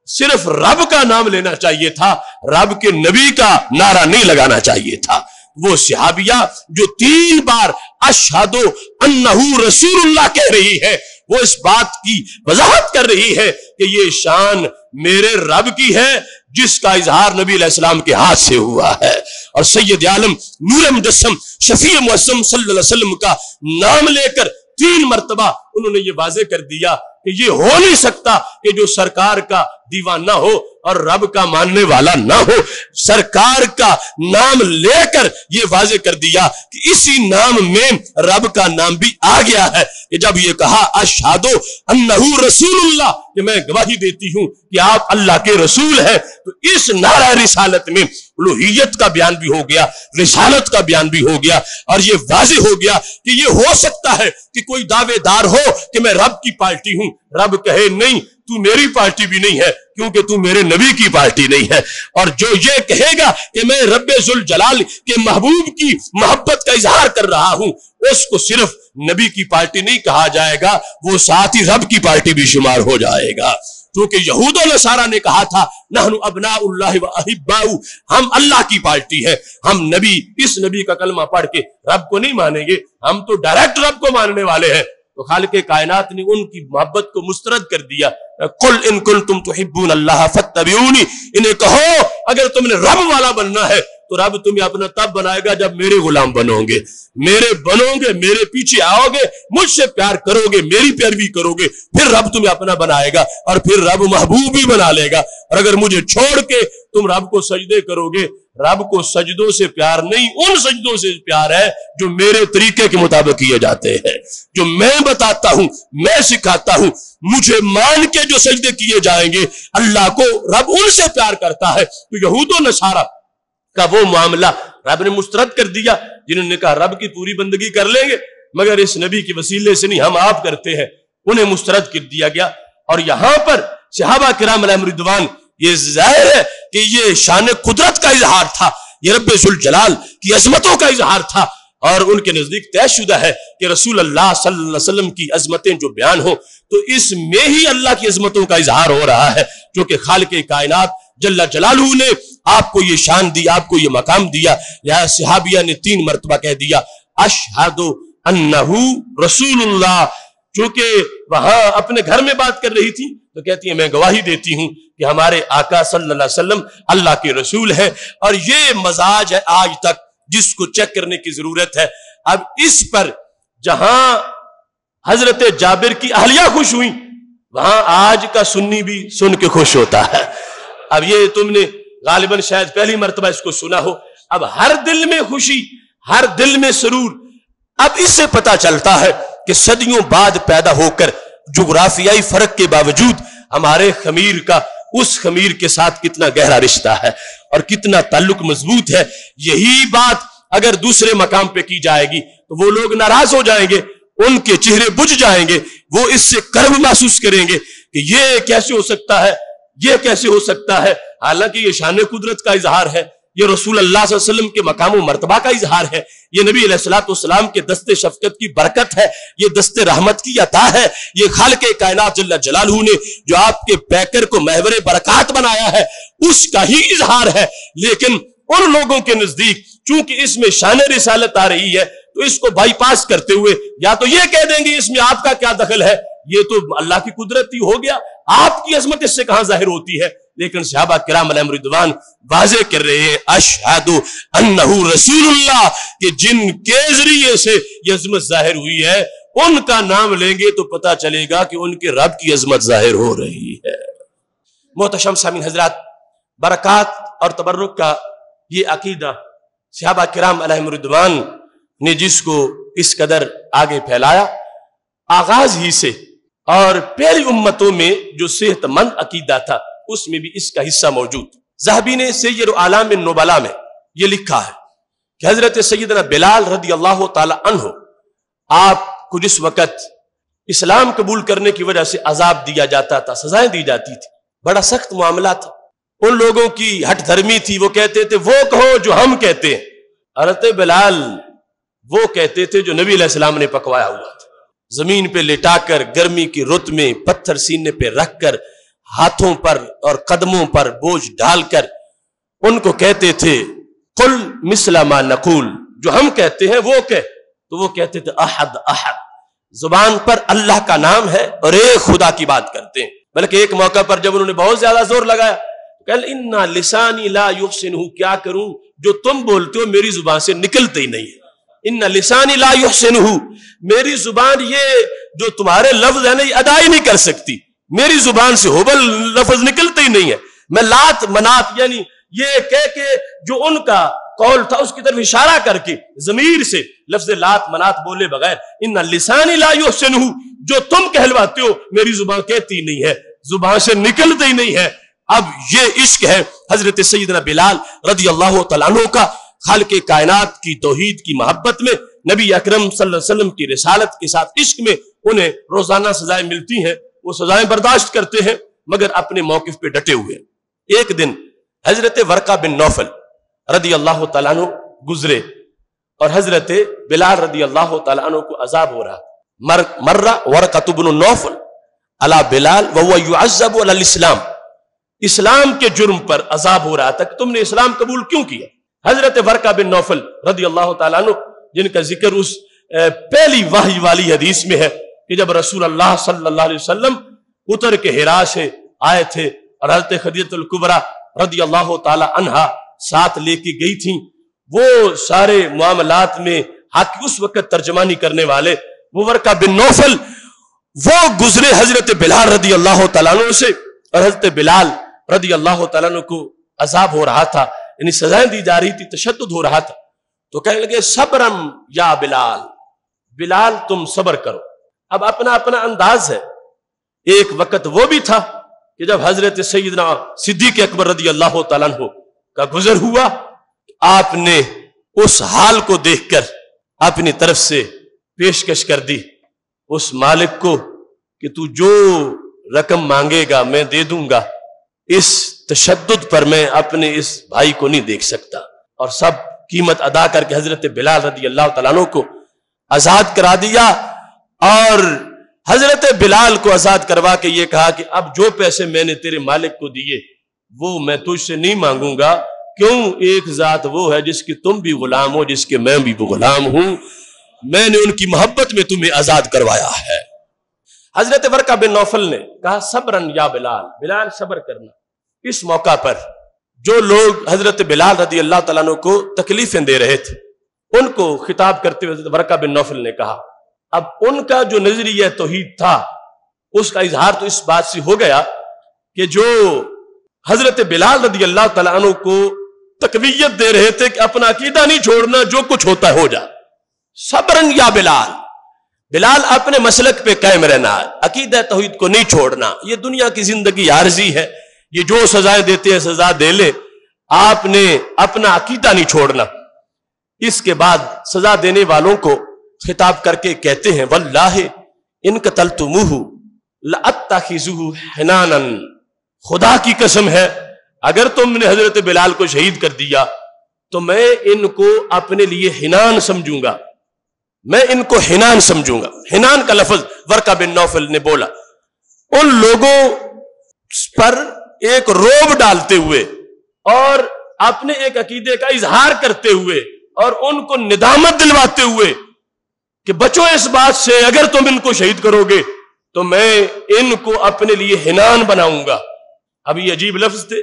صرف رب کا نام لینا چاہیے تھا، رب کے نبی کا نعرہ نہیں لگانا چاہیے تھا۔ وہ صحابیہ جو تین بار اشہدو انہو رسول اللہ کہہ رہی ہے، وہ اس بات کی وضاحت کر رہی ہے کہ یہ شان میرے رب کی ہے جس کا اظہار نبی علیہ السلام کے ہاتھ سے ہوا ہے۔ اور سید عالم نور مجسم شفیع معصم صلی اللہ علیہ وسلم کا نام لے کر تین مرتبہ انہوں نے یہ واضح کر دیا کہ یہ ہو نہیں سکتا کہ جو سرکار کا دیوانہ ہو اور رب کا ماننے والا نہ ہو۔ سرکار کا نام لے کر یہ واضح کر دیا کہ اسی نام میں رب کا نام بھی آ گیا ہے۔ کہ جب یہ کہا اشادو انہو رسول اللہ کہ میں گواہی دیتی ہوں کہ آپ اللہ کے رسول ہیں، تو اس نعرہ رسالت میں الوحیت کا بیان بھی ہو گیا، رسالت کا بیان بھی ہو گیا، اور یہ واضح ہو گیا کہ یہ ہو سکتا ہے کہ کوئی دعوے دار ہو کہ میں رب کی پارٹی ہوں۔ رب کہے، نہیں، تو میری پارٹی بھی نہیں ہے، کیونکہ تو میرے نبی کی پارٹی نہیں ہے۔ اور جو یہ کہے گا کہ میں رب ذوالجلال کے محبوب کی محبت کا اظہار کر رہا ہوں، اس کو صرف نبی کی پارٹی نہیں کہا جائے گا، وہ ساتھ ہی رب کی پارٹی بھی شمار ہو جائے گا۔ کیونکہ یہود و نصارہ نے کہا تھا نحن ابناء اللہ و احباؤ، ہم اللہ کی پارٹی ہے ہم نبی، اس نبی کا کلمہ پڑھ کے رب کو نہیں مانیں گے، ہم تو ڈائریکٹ رب کو ماننے والے ہیں۔ تو خالق کائنات نے ان کی محبت کو مسترد کر دیا۔ کل ان کل تم تو اللہ فتبیونی انہیں کہو، اگر تم نے رب والا بننا ہے تو رب تمہیں اپنا تب بنائے گا جب میرے غلام بنو گے میرے بنو گے میرے پیچھے آؤ گے مجھ سے پیار کرو گے میری پیروی کرو گے پھر رب تمہیں اپنا بنائے گا اور پھر رب محبوب بھی بنا لے گا۔ اور اگر مجھے چھوڑ کے تم رب کو سجدے کرو گے رب کو سجدوں سے پیار نہیں، ان سجدوں سے پیار ہے جو میرے طریقے کے مطابق کیے جاتے ہیں۔ جو میں بتاتا ہوں، میں سکھاتا ہوں، مجھے مان کے جو سجدے کیے جائیں گے، اللہ کو رب ان سے پیار کرتا ہے۔ تو یہود و نصارہ کا وہ معاملہ رب نے مسترد کر دیا، جنہوں نے کہا رب کی پوری بندگی کر لیں گے، مگر اس نبی کی وسیلے سے نہیں، ہم آپ کرتے ہیں۔ انہیں مسترد کر دیا گیا۔ اور یہاں پر صحابہ کرام علیہ مردوان یہ ظاہر ہے کہ یہ شان قدرت کا اظہار تھا، یہ رب الجلال کی عظمتوں کا اظہار تھا۔ اور ان کے نزدیک طے شدہ ہے کہ رسول اللہ صلی اللہ علیہ وسلم کی عظمتیں جو بیان ہو تو اس میں ہی اللہ کی عظمتوں کا اظہار ہو رہا ہے۔ جو کہ خالق کائنات جل جلالہ نے آپ کو یہ شان دی، آپ کو یہ مقام دیا، یا صحابیہ نے تین مرتبہ کہہ دیا اشہد انہو رسول اللہ چونکہ وہاں اپنے گھر میں بات کر رہی تھی، تو کہتی ہیں، میں گواہی دیتی ہوں کہ ہمارے آقا صلی اللہ علیہ وسلم اللہ کے رسول ہے اور یہ مزاج ہے آج تک جس کو چیک کرنے کی ضرورت ہے۔ اب اس پر جہاں حضرت جابر کی اہلیہ خوش ہوئی وہاں آج کا سنی بھی سن کے خوش ہوتا ہے۔ اب یہ تم نے غالباً شاید پہلی مرتبہ اس کو سنا ہو۔ اب ہر دل میں خوشی، ہر دل میں سرور۔ اب اس سے پتا چلتا ہے کہ صدیوں بعد پیدا ہو کر جغرافیائی فرق کے باوجود ہمارے خمیر کا اس خمیر کے ساتھ کتنا گہرا رشتہ ہے اور کتنا تعلق مضبوط ہے۔ یہی بات اگر دوسرے مقام پہ کی جائے گی تو وہ لوگ ناراض ہو جائیں گے، ان کے چہرے بجھ جائیں گے۔ وہ اس سے کرب محسوس کریں گے کہ یہ کیسے ہو سکتا ہے۔ یہ کیسے ہو سکتا ہے؟ حالانکہ یہ شان قدرت کا اظہار ہے، یہ رسول اللہ صلی اللہ علیہ وسلم کے مقام و مرتبہ کا اظہار ہے، یہ نبی علیہ السلاۃ والسلام کے دست شفقت کی برکت ہے، یہ دست رحمت کی عطا ہے، یہ خالق کائنات جل جلالہ نے جو آپ کے پیکر کو محور برکات بنایا ہے، اس کا ہی اظہار ہے۔ لیکن ان لوگوں کے نزدیک چونکہ اس میں شان رسالت آ رہی ہے، تو اس کو بائی پاس کرتے ہوئے یا تو یہ کہہ دیں گے اس میں آپ کا کیا دخل ہے؟ یہ تو اللہ کی قدرت ہی ہو گیا۔ آپ کی عظمت اس سے کہاں ظاہر ہوتی ہے؟ لیکن صحابہ کرام علیہ مردوان واضح کر رہے ہیں اشہد انہو رسول اللہ کہ جن کے ذریعے سے یہ عظمت ظاہر ہوئی ہے، ان کا نام لیں گے تو پتا چلے گا کہ ان کے رب کی عظمت ظاہر ہو رہی ہے۔ محتشم سامین حضرات، برکات اور تبرک کا یہ عقیدہ صحابہ کرام علیہ مردوان نے جس کو اس قدر آگے پھیلایا، آغاز ہی سے اور پہلی امتوں میں جو صحت مند عقیدہ تھا، اس میں بھی اس کا حصہ موجود۔ زہبی نے سید عالم نوبلا میں یہ لکھا ہے کہ حضرت سیدنا بلال رضی اللہ تعالی عنہ، آپ کو جس وقت اسلام قبول کرنے کی وجہ سے عذاب دیا جاتا تھا، سزائیں دی جاتی تھی بڑا سخت معاملہ تھا۔ ان لوگوں کی ہٹ دھرمی تھی، وہ کہتے تھے، وہ کہو جو ہم کہتے ہیں۔ حضرت بلال وہ کہتے تھے جو نبی علیہ السلام نے پکوایا ہوا تھا۔ زمین پہ لٹا کر گرمی کی رت میں پتھر سینے پہ رکھ کر ہاتھوں پر اور قدموں پر بوجھ ڈال کر ان کو کہتے تھے کل مسلم نقول۔ جو ہم کہتے ہیں وہ کہ تو وہ کہتے تھے، احد احد۔ زبان پر اللہ کا نام ہے اور ایک خدا کی بات کرتے ہیں۔ بلکہ ایک موقع پر جب انہوں نے بہت زیادہ زور لگایا کہ لسانی لا یحسنہ کیا کروں؟ جو تم بولتے ہو، میری زبان سے نکلتے ہی نہیں ہے۔ ان لسانی لا یحسنہ۔ میری زبان یہ جو تمہارے لفظ ہے نا یہ ادائی نہیں کر سکتی۔ میری زبان سے ہوبل لفظ نکلتے ہی نہیں ہے میں لات منات یعنی یہ کہہ کے جو ان کا قول تھا، اس کی طرف اشارہ کر کے ضمیر سے لفظ لات منات بولے بغیر، ان لسانی لا یحسنہ، جو تم کہلواتے ہو، میری زبان کہتی نہیں ہے۔ زبان سے نکلتے ہی نہیں ہے۔ اب یہ عشق ہے حضرت سیدنا بلال رضی اللہ تعالیٰ کا۔ خالق کائنات کی توحید کی محبت میں نبی اکرم صلی اللہ علیہ وسلم کی رسالت کے ساتھ عشق میں انہیں روزانہ سزائیں ملتی ہیں، وہ سزائیں برداشت کرتے ہیں، مگر اپنے موقف پہ ڈٹے ہوئے ایک دن حضرت ورقہ بن نوفل رضی اللہ تعالیٰ عنہ گزرے اور حضرت بلال رضی اللہ تعالیٰ عنہ کو عذاب ہو رہا۔ مر، مرہ ورقہ بن نوفل علا بلال وهو يعذب على الاسلام۔ اسلام کے جرم پر عذاب ہو رہا تھا کہ تم نے اسلام قبول کیوں کیا؟ حضرت ورقہ بن نوفل رضی اللہ تعالیٰ عنہ، جن کا ذکر اس پہلی وحی والی حدیث میں ہے کہ جب رسول اللہ صلی اللہ علیہ وسلم اتر کے ہرا سے آئے تھے اور حضرت خدیت القبرہ رضی اللہ تعالی عنہ ساتھ لے کے گئی تھیں، وہ سارے معاملات میں حق اس وقت ترجمانی کرنے والے وہ ورقہ بن نوفل، وہ گزرے حضرت بلال رضی اللہ تعالیٰ عنہ سے اور حضرت بلال رضی اللہ تعالیٰ عنہ کو عذاب ہو رہا تھا۔ یعنی سزائیں دی جا رہی تھی، تشدد ہو رہا تھا۔ تو کہنے لگے، صبرم یا بلال بلال تم صبر کرو۔ اب اپنا اپنا انداز ہے۔ ایک وقت وہ بھی تھا کہ جب حضرت سیدنا صدیق اکبر رضی اللہ تعالیٰ عنہ کا گزر ہوا، آپ نے اس حال کو دیکھ کر اپنی طرف سے پیشکش کر دی۔ اس مالک کو کہ تو جو رقم مانگے گا، میں دے دوں گا۔ اس تشدد پر میں اپنے اس بھائی کو نہیں دیکھ سکتا۔ اور سب قیمت ادا کر کے حضرت بلال رضی اللہ تعالیٰ عنہ کو آزاد کرا دیا۔ اور حضرت بلال کو آزاد کروا کے یہ کہا کہ اب جو پیسے میں نے تیرے مالک کو دیے، وہ میں تجھ سے نہیں مانگوں گا۔ کیوں؟ ایک ذات وہ ہے جس کی تم بھی غلام ہو، جس کے میں بھی غلام ہوں۔ میں نے ان کی محبت میں تمہیں آزاد کروایا ہے۔ حضرت ورقہ بن نوفل نے کہا صبرن یا بلال بلال صبر کرنا۔ اس موقع پر جو لوگ حضرت بلال رضی اللہ تعالیٰ عنہ کو تکلیفیں دے رہے تھے، ان کو خطاب کرتے ہوئے حضرت ورقہ بن نوفل نے کہا، اب ان کا جو نظریہ توحید تھا، اس کا اظہار تو اس بات سے ہو گیا کہ جو حضرت بلال رضی اللہ تعالیٰ عنہ کو تقویت دے رہے تھے کہ اپنا عقیدہ نہیں چھوڑنا، جو کچھ ہوتا ہے ہو جا۔ صبرن یا بلال بلال اپنے مسلک پہ قائم رہنا عقیدہ توحید کو نہیں چھوڑنا۔ یہ دنیا کی زندگی عارضی ہے۔ یہ جو سزائیں دیتے ہیں، سزا دے لے۔ آپ نے اپنا عقیدہ نہیں چھوڑنا۔ اس کے بعد سزا دینے والوں کو خطاب کر کے کہتے ہیں، واللہ ان قتل تم خدا کی قسم ہے، اگر تم نے حضرت بلال کو شہید کر دیا، تو میں ان کو اپنے لیے ہنان سمجھوں گا۔ میں ان کو ہنان سمجھوں گا۔ ہنان کا لفظ ورقہ بن نوفل نے بولا۔ ان لوگوں پر ایک روب ڈالتے ہوئے اور اپنے ایک عقیدے کا اظہار کرتے ہوئے اور ان کو ندامت دلواتے ہوئے کہ بچو اس بات سے، اگر تم ان کو شہید کرو گے تو میں ان کو اپنے لیے ہنان بناؤں گا۔ ابھی عجیب لفظ تھے۔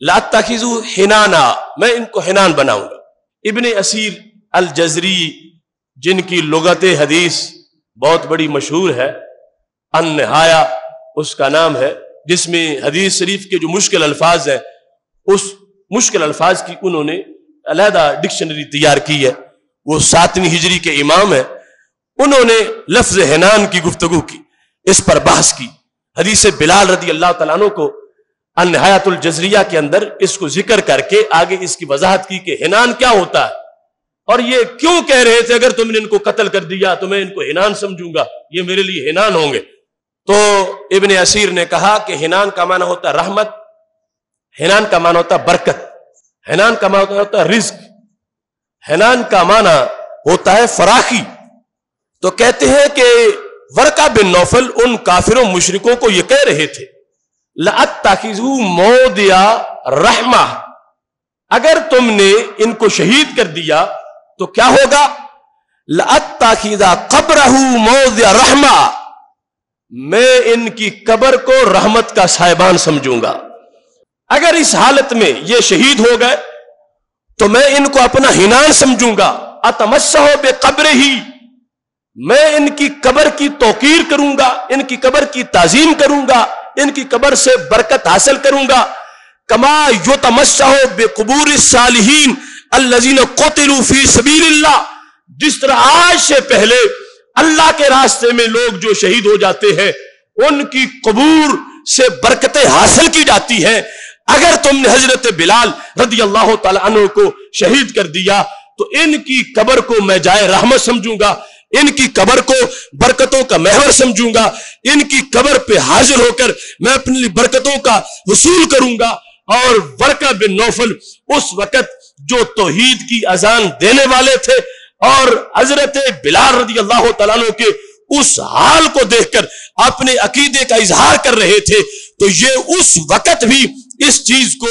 لاتا خیزو ہنانا، میں ان کو ہنان بناؤں گا۔ ابن اسیر الجزری، جن کی لغت حدیث بہت بڑی مشہور ہے، ان نہایا اس کا نام ہے جس میں حدیث شریف کے جو مشکل الفاظ ہیں، اس مشکل الفاظ کی انہوں نے علیحدہ ڈکشنری تیار کی ہے۔ وہ ساتویں ہجری کے امام ہیں۔ انہوں نے لفظ حنان کی گفتگو کی، اس پر بحث کی۔ حدیث بلال رضی اللہ تعالیٰ عنہ کو ان الجزریہ کے اندر اس کو ذکر کر کے آگے اس کی وضاحت کی کہ حنان کیا ہوتا ہے۔ اور یہ کیوں کہہ رہے تھے؟ اگر تم نے ان کو قتل کر دیا تو میں ان کو ہنان سمجھوں گا۔ یہ میرے لیے ہنان ہوں گے۔ تو ابن اسیر نے کہا کہ ہنان کا معنی ہوتا ہے رحمت، ہنان کا معنی ہوتا ہے برکت، ہنان کا معنی ہوتا ہے رزق، ہنان کا معنی ہوتا ہے فراخی۔ تو کہتے ہیں کہ ورکا بن نوفل ان کافروں، مشرکوں کو یہ کہہ رہے تھے مودیا رحمہ اگر تم نے ان کو شہید کر دیا تو کیا ہوگا؟ لتا قبر موز رحما میں ان کی قبر کو رحمت کا صاحبان سمجھوں گا۔ اگر اس حالت میں یہ شہید ہو گئے، تو میں ان کو اپنا ہنان سمجھوں گا۔ اتمسا ہو بے قبر ہی میں ان کی قبر کی توقیر کروں گا، ان کی قبر کی تعظیم کروں گا، ان کی قبر سے برکت حاصل کروں گا۔ کما یو تمسا ہو بے قبور صالحین الزین قطل فی سبیل اللہ۔ جس طرح آج سے پہلے اللہ کے راستے میں لوگ جو شہید ہو جاتے ہیں، ان کی قبور سے برکتیں حاصل کی جاتی ہیں۔ اگر تم نے حضرت بلال رضی اللہ تعالیٰ عنہ کو شہید کر دیا، تو ان کی قبر کو میں جائے رحمت سمجھوں گا۔ ان کی قبر کو برکتوں کا محور سمجھوں گا۔ ان کی قبر پہ حاضر ہو کر میں اپنی برکتوں کا وصول کروں گا۔ اور ورکا بن نوفل اس وقت جو توحید کی اذان دینے والے تھے اور حضرت بلال رضی اللہ تعالیٰ کے اس حال کو دیکھ کر اپنے عقیدے کا اظہار کر رہے تھے، تو یہ اس وقت بھی اس چیز کو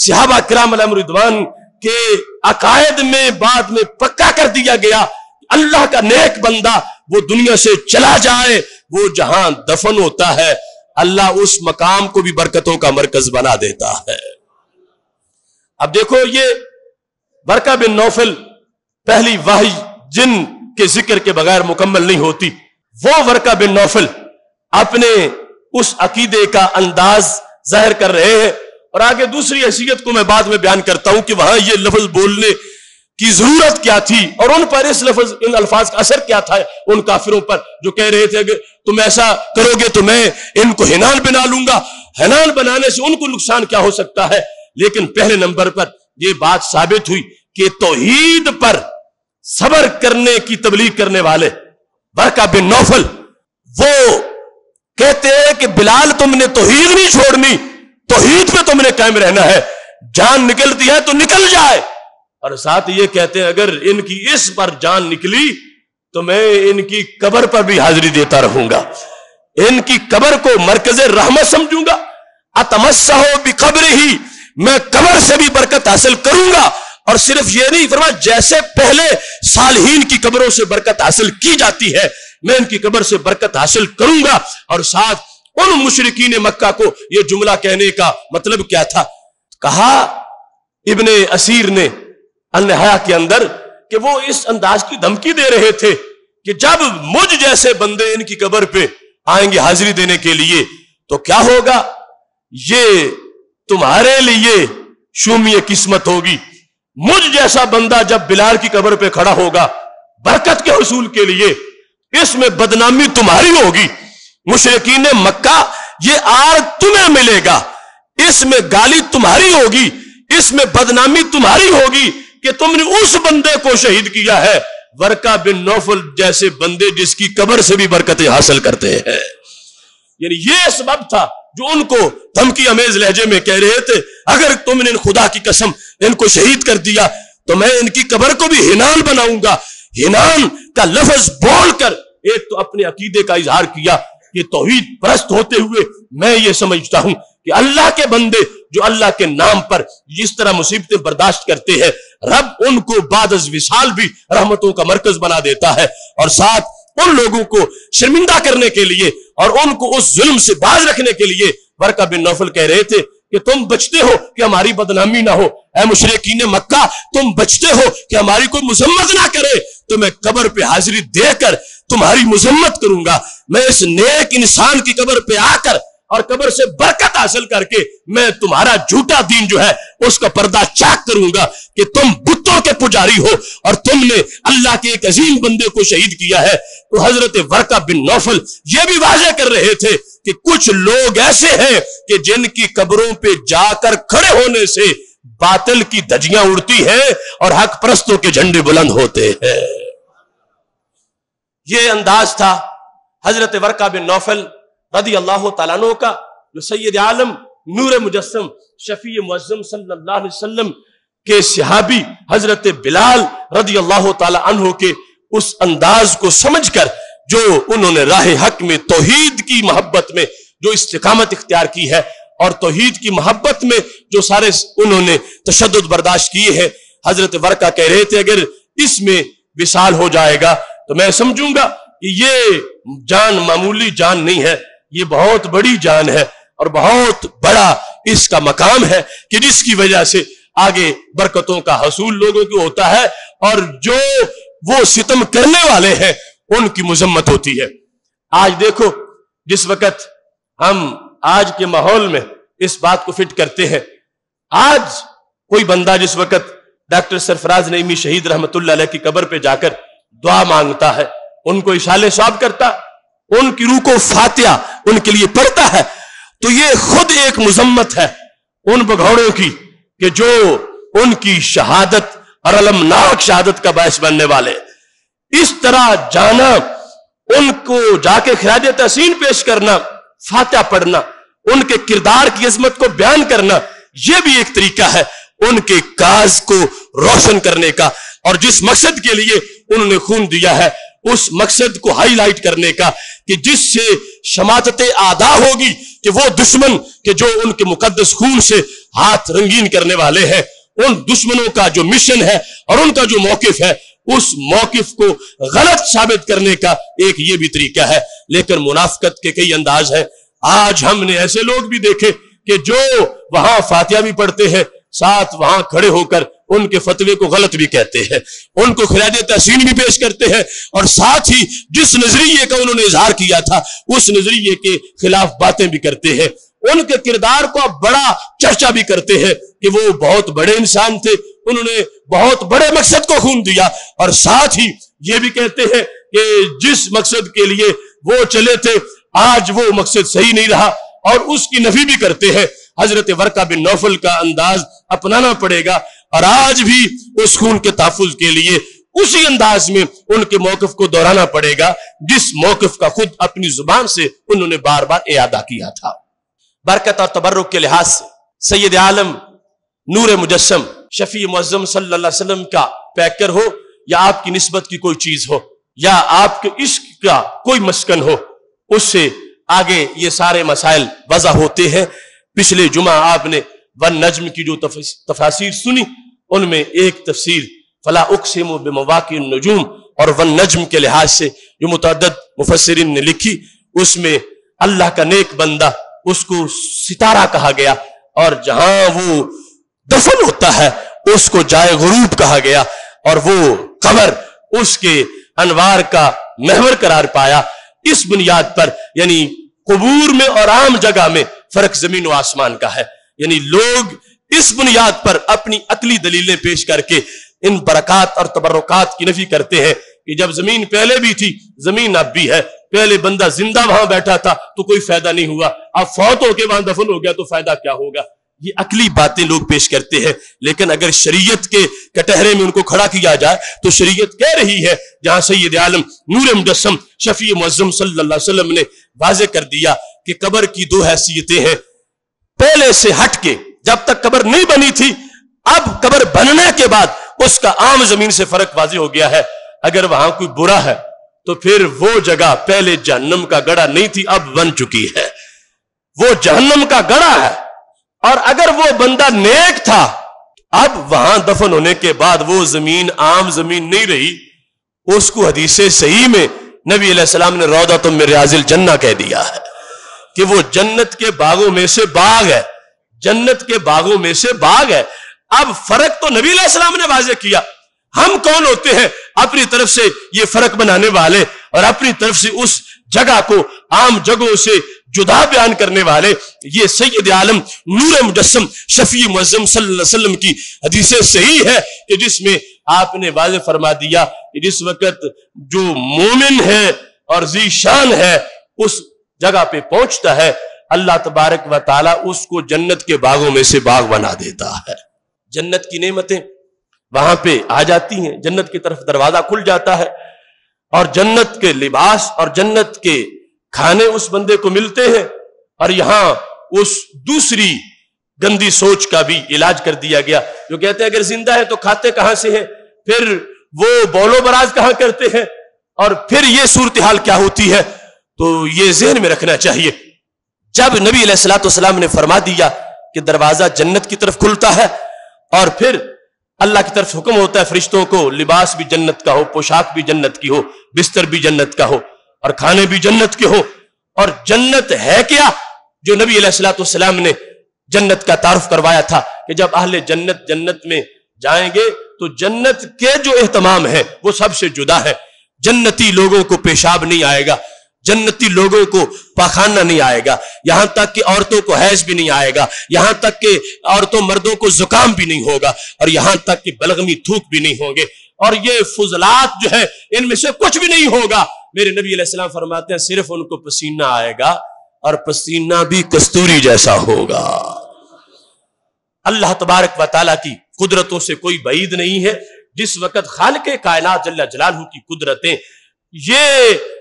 صحابہ کرام علیہ مردوان کے عقائد میں بعد میں پکا کر دیا گیا۔ اللہ کا نیک بندہ وہ دنیا سے چلا جائے، وہ جہاں دفن ہوتا ہے، اللہ اس مقام کو بھی برکتوں کا مرکز بنا دیتا ہے۔ اب دیکھو یہ برکہ بن نوفل پہلی واہی جن کے ذکر کے بغیر مکمل نہیں ہوتی، وہ ورکا بن نوفل اپنے اس عقیدے کا انداز ظاہر کر رہے ہیں۔ اور آگے دوسری حیثیت کو میں بعد میں بیان کرتا ہوں کہ وہاں یہ لفظ بولنے کی ضرورت کیا تھی اور ان پر اس لفظ، ان الفاظ کا اثر کیا تھا ان کافروں پر جو کہہ رہے تھے کہ تم ایسا کرو گے تو میں ان کو ہنان بنا لوں گا۔ ہنان بنانے سے ان کو نقصان کیا ہو سکتا ہے؟ لیکن پہلے نمبر پر یہ بات ثابت ہوئی کہ توحید پر صبر کرنے کی تبلیغ کرنے والے برکا بن نوفل، وہ کہتے ہیں کہ بلال تم نے توحید نہیں چھوڑنی، توحید پہ تم نے قائم رہنا ہے، جان نکلتی ہے تو نکل جائے۔ اور ساتھ یہ کہتے ہیں، اگر ان کی اس پر جان نکلی، تو میں ان کی قبر پر بھی حاضری دیتا رہوں گا۔ ان کی قبر کو مرکز رحمت سمجھوں گا۔ اتمسا ہو بھی قبر ہی میں قبر سے بھی برکت حاصل کروں گا۔ اور صرف یہ نہیں فرما جیسے پہلے صالحین کی قبروں سے برکت حاصل کی جاتی ہے، میں ان کی قبر سے برکت حاصل کروں گا۔ اور ساتھ ان مشرقین مکہ کو یہ جملہ کہنے کا مطلب کیا تھا؟ کہا، ابن اسیر نے النہا کے اندر کہ وہ اس انداز کی دھمکی دے رہے تھے کہ جب مجھ جیسے بندے ان کی قبر پہ آئیں گے حاضری دینے کے لیے، تو کیا ہوگا؟ یہ تمہارے لیے شومی قسمت ہوگی۔ مجھ جیسا بندہ جب بلال کی قبر پہ کھڑا ہوگا برکت کے حصول کے لیے، اس میں بدنامی تمہاری ہوگی۔ مشرقین مکہ، یہ آر تمہیں ملے گا۔ اس میں گالی تمہاری ہوگی، اس میں بدنامی تمہاری ہوگی کہ تم نے اس بندے کو شہید کیا ہے۔ ورکا بن نوفل جیسے بندے جس کی قبر سے بھی برکتیں حاصل کرتے ہیں۔ یعنی یہ سبب تھا جو ان کو دھمکی امیز لہجے میں کہہ رہے تھے، اگر تم نے خدا کی قسم ان کو شہید کر دیا تو میں ان کی قبر کو بھی ہنان بناؤں گا۔ ہنان کا لفظ بول کر ایک تو اپنے عقیدے کا اظہار کیا۔ کہ توحید پرست ہوتے ہوئے میں یہ سمجھتا ہوں کہ اللہ کے بندے جو اللہ کے نام پر جس طرح مصیبتیں برداشت کرتے ہیں، رب ان کو بعد از وصال بھی رحمتوں کا مرکز بنا دیتا ہے۔ اور ساتھ ان لوگوں کو شرمندہ کرنے کے لیے اور ان کو اس ظلم سے باز رکھنے کے لیے ورکا بن نوفل کہہ رہے تھے کہ تم بچتے ہو کہ ہماری بدنامی نہ ہو۔ اے مشرقین مکہ، تم بچتے ہو کہ ہماری کوئی مذمت نہ کرے۔ تو میں قبر پہ حاضری دے کر تمہاری مذمت کروں گا۔ میں اس نیک انسان کی قبر پہ آ کر اور قبر سے برکت حاصل کر کے میں تمہارا جھوٹا دین جو ہے، اس کا پردہ چاک کروں گا کہ تم بتوں کے پجاری ہو۔ اور تم نے اللہ کے ایک عظیم بندے کو شہید کیا ہے۔ تو حضرت ورقہ بن نوفل یہ بھی واضح کر رہے تھے کہ کچھ لوگ ایسے ہیں کہ جن کی قبروں پہ جا کر کھڑے ہونے سے باطل کی دجیاں اڑتی ہیں اور حق پرستوں کے جھنڈے بلند ہوتے ہیں۔ یہ انداز تھا حضرت ورقہ بن نوفل رضی اللہ تعالیٰ عنہ کا، جو سید عالم نور مجسم شفیع معظم صلی اللہ علیہ وسلم کے صحابی حضرت بلال رضی اللہ تعالیٰ عنہ کے اس انداز کو سمجھ کر، جو انہوں نے راہ حق میں توحید کی محبت میں جو استقامت اختیار کی ہے اور توحید کی محبت میں جو سارے انہوں نے تشدد برداشت کیے ہیں، حضرت ورقہ کہہ رہے تھے، اگر اس میں وصال ہو جائے گا تو میں سمجھوں گا کہ یہ جان معمولی جان نہیں ہے، یہ بہت بڑی جان ہے اور بہت بڑا اس کا مقام ہے کہ جس کی وجہ سے آگے برکتوں کا حصول لوگوں کو ہوتا ہے اور جو وہ ستم کرنے والے ہیں، ان کی مذمت ہوتی ہے۔ آج دیکھو، جس وقت ہم آج کے ماحول میں اس بات کو فٹ کرتے ہیں۔ آج کوئی بندہ جس وقت ڈاکٹر سرفراز نعیمی شہید رحمت اللہ علیہ کی قبر پہ جا کر دعا مانگتا ہے، ان کو اشال صاحب کرتا، ان کی روح کو فاتحہ ان کے لیے پڑھتا ہے، تو یہ خود ایک مذمت ہے ان بگھوڑوں کی کہ جو ان کی شہادت اور المناک شہادت کا باعث بننے والے۔ اس طرح جانا، ان کو جا کے خراج تحسین پیش کرنا فاتحہ پڑھنا، ان کے کردار کی عظمت کو بیان کرنا، یہ بھی ایک طریقہ ہے ان کے کاز کو روشن کرنے کا۔ اور جس مقصد کے لیے انہوں نے خون دیا ہے، اس مقصد کو ہائی لائٹ کرنے کا کہ جس سے شماعت آدھا ہوگی کہ وہ دشمن کہ جو ان کے مقدس خون سے ہاتھ رنگین کرنے والے ہیں، ان دشمنوں کا جو مشن ہے اور ان کا جو موقف ہے اس موقف کو غلط ثابت کرنے کا ایک یہ بھی طریقہ ہے۔ لیکن منافقت کے کئی انداز ہیں۔ آج ہم نے ایسے لوگ بھی دیکھے کہ جو وہاں فاتحہ بھی پڑھتے ہیں، ساتھ وہاں کھڑے ہو کر ان کے فتوے کو غلط بھی کہتے ہیں۔ ان کو خراج تحسین بھی پیش کرتے ہیں۔ اور ساتھ ہی جس نظریے کا انہوں نے اظہار کیا تھا، اس نظریے کے خلاف باتیں بھی کرتے ہیں۔ ان کے کردار کو بڑا چرچا بھی کرتے ہیں کہ وہ بہت بڑے انسان تھے۔ انہوں نے بہت بڑے مقصد کو خون دیا اور ساتھ ہی یہ بھی کہتے ہیں کہ جس مقصد کے لیے وہ چلے تھے، آج وہ مقصد صحیح نہیں رہا اور اس کی نفی بھی کرتے ہیں۔ حضرت ورقہ بن نوفل کا انداز اپنانا پڑے گا اور آج بھی اس خون کے تحفظ کے لیے اسی انداز میں ان کے موقف کو دہرانا پڑے گا، جس موقف کا خود اپنی زبان سے انہوں نے بار بار اعادہ کیا تھا۔ برکت اور تبرک کے لحاظ سے سید عالم نور مجسم شفیع معظم صلی اللہ علیہ وسلم کا پیکر ہو یا آپ کی نسبت کی کوئی چیز ہو یا آپ کے عشق کا کوئی مسکن ہو، اس سے آگے یہ سارے مسائل وضع ہوتے ہیں۔ پچھلے جمعہ آپ نے ون نجم کی جو تفاصیر سنی، ان میں ایک تفسیر، فلا اقسم بمواقع النجوم، اور ون نجم کے لحاظ سے جو متعدد مفسرین نے لکھی، اس میں اللہ کا نیک بندہ، اس کو ستارہ کہا گیا، اور جہاں وہ دفن ہوتا ہے، اس کو جائے غروب کہا گیا اور وہ قبر اس کے انوار کا محور قرار پایا۔ اس بنیاد پر یعنی قبور میں اور عام جگہ میں فرق زمین و آسمان کا ہے۔ یعنی لوگ اس بنیاد پر اپنی عقلی دلیلیں پیش کر کے ان برکات اور تبرکات کی نفی کرتے ہیں کہ جب زمین پہلے بھی تھی، زمین اب بھی ہے۔ پہلے بندہ زندہ وہاں بیٹھا تھا تو کوئی فائدہ نہیں ہوا۔ اب فوت ہو کے وہاں دفن ہو گیا تو فائدہ کیا ہوگا؟ یہ عقلی باتیں لوگ پیش کرتے ہیں، لیکن اگر شریعت کے کٹہرے میں ان کو کھڑا کیا جائے، تو شریعت کہہ رہی ہے، جہاں سید عالم نور مجسم شفیع معظم صلی اللہ علیہ وسلم نے واضح کر دیا کہ قبر کی دو حیثیتیں ہیں۔ پہلے سے ہٹ کے جب تک قبر نہیں بنی تھی، اب قبر بننے کے بعد اس کا عام زمین سے فرق واضح ہو گیا ہے۔ اگر وہاں کوئی برا ہے، تو پھر وہ جگہ پہلے جہنم کا گڑا نہیں تھی، اب بن چکی ہے۔ وہ جہنم کا گڑا ہے۔ اور اگر وہ بندہ نیک تھا، اب وہاں دفن ہونے کے بعد وہ زمین عام زمین نہیں رہی۔ اس کو حدیث صحیح میں نبی علیہ السلام نے رودا تم میں ریاضل جنہ کہہ دیا ہے کہ وہ جنت کے باغوں میں سے باغ ہے۔ جنت کے باغوں میں سے باغ ہے۔ اب فرق تو نبی علیہ السلام نے واضح کیا۔ ہم کون ہوتے ہیں اپنی طرف سے یہ فرق بنانے والے اور اپنی طرف سے اس جگہ کو عام جگہوں سے جدا بیان کرنے والے، یہ سید عالم نور مجسم شفیع معظم صلی اللہ علیہ وسلم کی حدیث صحیح ہے کہ جس میں آپ نے واضح فرما دیا کہ جس وقت جو مومن ہے اور ذی شان ہے، اس جگہ پہ پہنچتا ہے، اللہ تبارک و تعالی اس کو جنت کے باغوں میں سے باغ بنا دیتا ہے۔ جنت کی نعمتیں وہاں پہ آ جاتی ہیں، جنت کی طرف دروازہ کھل جاتا ہے اور جنت کے لباس اور جنت کے کھانے اس بندے کو ملتے ہیں اور یہاں اس دوسری گندی سوچ کا بھی علاج کر دیا گیا۔ جو کہتے ہیں اگر زندہ ہے تو کھاتے کہاں سے ہیں؟ پھر وہ بولو براز کہاں کرتے ہیں؟ اور پھر یہ صورتحال کیا ہوتی ہے؟ تو یہ ذہن میں رکھنا چاہیے۔ جب نبی علیہ السلاۃ والسلام نے فرما دیا کہ دروازہ جنت کی طرف کھلتا ہے اور پھر اللہ کی طرف حکم ہوتا ہے فرشتوں کو، لباس بھی جنت کا ہو، پوشاک بھی جنت کی ہو، بستر بھی جنت کا ہو۔ اور کھانے بھی جنت کے ہو اور جنت ہے کیا؟ جو نبی علیہ السلاۃ والسلام نے جنت کا تعارف کروایا تھا کہ جب اہل جنت جنت میں جائیں گے تو جنت کے جو اہتمام ہے وہ سب سے جدا ہے جنتی لوگوں کو پیشاب نہیں آئے گا، جنتی لوگوں کو پاخانہ نہیں آئے گا۔ یہاں تک کہ عورتوں کو حیض بھی نہیں آئے گا، یہاں تک کہ عورتوں مردوں کو زکام بھی نہیں ہوگا اور یہاں تک کہ بلغمی تھوک بھی نہیں ہوں گے۔ اور یہ فضلات جو ہے ان میں سے کچھ بھی نہیں ہوگا۔ میرے نبی علیہ السلام فرماتے ہیں، صرف ان کو پسینہ آئے گا اور پسینہ بھی کستوری جیسا ہوگا۔ اللہ تبارک و تعالیٰ کی قدرتوں سے کوئی بعید نہیں ہے۔ جس وقت خالق کائنات جل جلالہ کی قدرتیں، یہ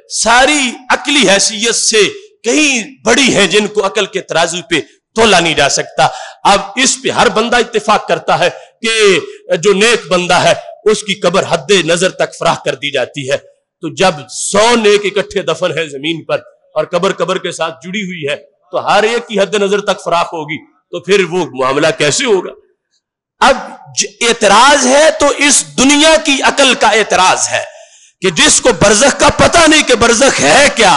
ساری عقلی حیثیت سے کہیں بڑی ہیں جن کو عقل کے ترازو پہ تولا نہیں جا سکتا۔ اب اس پہ ہر بندہ اتفاق کرتا ہے کہ جو نیک بندہ ہے، اس کی قبر حد نظر تک فراہ کر دی جاتی ہے۔ تو جب سو نیک اکٹھے دفن ہے زمین پر اور قبر قبر کے ساتھ جڑی ہوئی ہے، تو ہر ایک کی حد نظر تک فراخ ہوگی، تو پھر وہ معاملہ کیسے ہوگا؟ اب اعتراض ہے تو اس دنیا کی عقل کا اعتراض ہے کہ جس کو برزخ کا پتہ نہیں کہ برزخ ہے کیا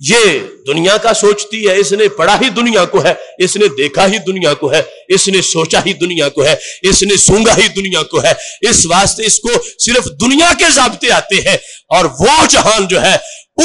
یہ دنیا کا سوچتی ہے، اس نے پڑھا ہی دنیا کو ہے، اس نے دیکھا ہی دنیا کو ہے، اس نے سوچا ہی دنیا کو ہے، اس نے سونگا ہی دنیا کو ہے۔ اس واسطے اس کو صرف دنیا کے ضابطے آتے ہیں اور وہ جہان جو ہے،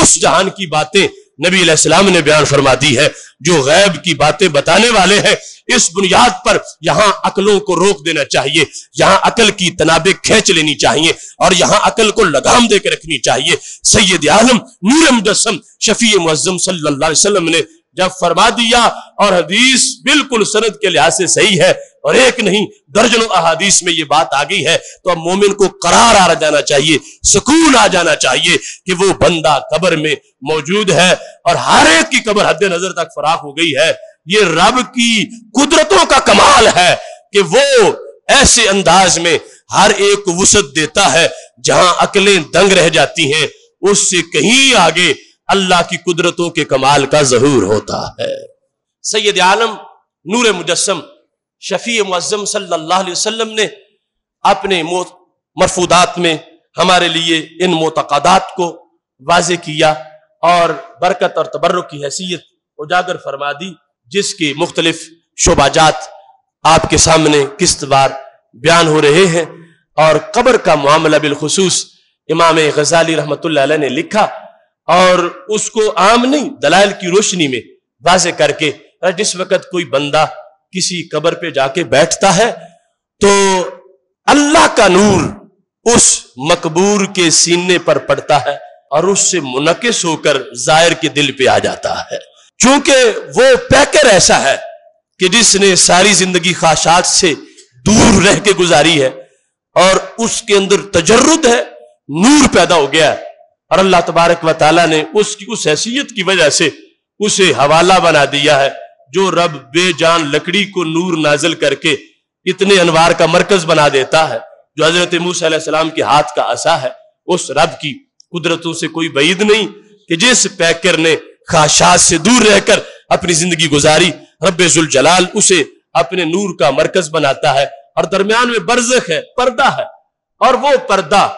اس جہان کی باتیں نبی علیہ السلام نے بیان فرما دی ہے جو غیب کی باتیں بتانے والے ہیں، اس بنیاد پر یہاں عقلوں کو روک دینا چاہیے، یہاں عقل کی تنابیں کھینچ لینی چاہیے اور یہاں عقل کو لگام دے کے رکھنی چاہیے۔ سید عالم نور مجسم شفیع معظم صلی اللہ علیہ وسلم نے جب فرما دیا اور حدیث بالکل سند کے لحاظ سے صحیح ہے اور ایک نہیں درجنوں احادیث میں یہ بات آ گئی ہے تو اب مومن کو قرار آ جانا چاہیے، سکون آ جانا چاہیے کہ وہ بندہ قبر میں موجود ہے اور ہر ایک کی قبر حد نظر تک فراخ ہو گئی ہے۔ یہ رب کی قدرتوں کا کمال ہے کہ وہ ایسے انداز میں ہر ایک وسط دیتا ہے جہاں عقلیں دنگ رہ جاتی ہیں، اس سے کہیں آگے اللہ کی قدرتوں کے کمال کا ظہور ہوتا ہے۔ سید عالم نور مجسم شفیع معظم صلی اللہ علیہ وسلم نے اپنے مرفودات میں ہمارے لیے ان معتقدات کو واضح کیا اور برکت اور تبرک کی حیثیت اجاگر فرما دی، جس کے مختلف شعباجات آپ کے سامنے قسط بار بیان ہو رہے ہیں۔ اور قبر کا معاملہ بالخصوص امام غزالی رحمت اللہ علیہ نے لکھا اور اس کو عام نہیں، دلائل کی روشنی میں واضح کر کے جس وقت کوئی بندہ کسی قبر پہ جا کے بیٹھتا ہے تو اللہ کا نور اس مقبور کے سینے پر پڑتا ہے اور اس سے منقص ہو کر زائر کے دل پہ آ جاتا ہے۔ چونکہ وہ پیکر ایسا ہے کہ جس نے ساری زندگی خواہشات سے دور رہ کے گزاری ہے اور اس کے اندر تجرد ہے، نور پیدا ہو گیا ہے۔ اور اللہ تبارک و تعالیٰ نے اس کی، اس حیثیت کی وجہ سے اسے حوالہ بنا دیا ہے۔ جو رب بے جان لکڑی کو نور نازل کر کے اتنے انوار کا مرکز بنا دیتا ہے، جو حضرت موسیٰ علیہ السلام کے ہاتھ کا عصا ہے، اس رب کی قدرتوں سے کوئی بعید نہیں کہ جس پیکر نے خواہشات سے دور رہ کر اپنی زندگی گزاری، رب ذوالجلال اسے اپنے نور کا مرکز بناتا ہے۔ اور درمیان میں برزخ ہے، پردہ ہے۔ اور وہ پردہ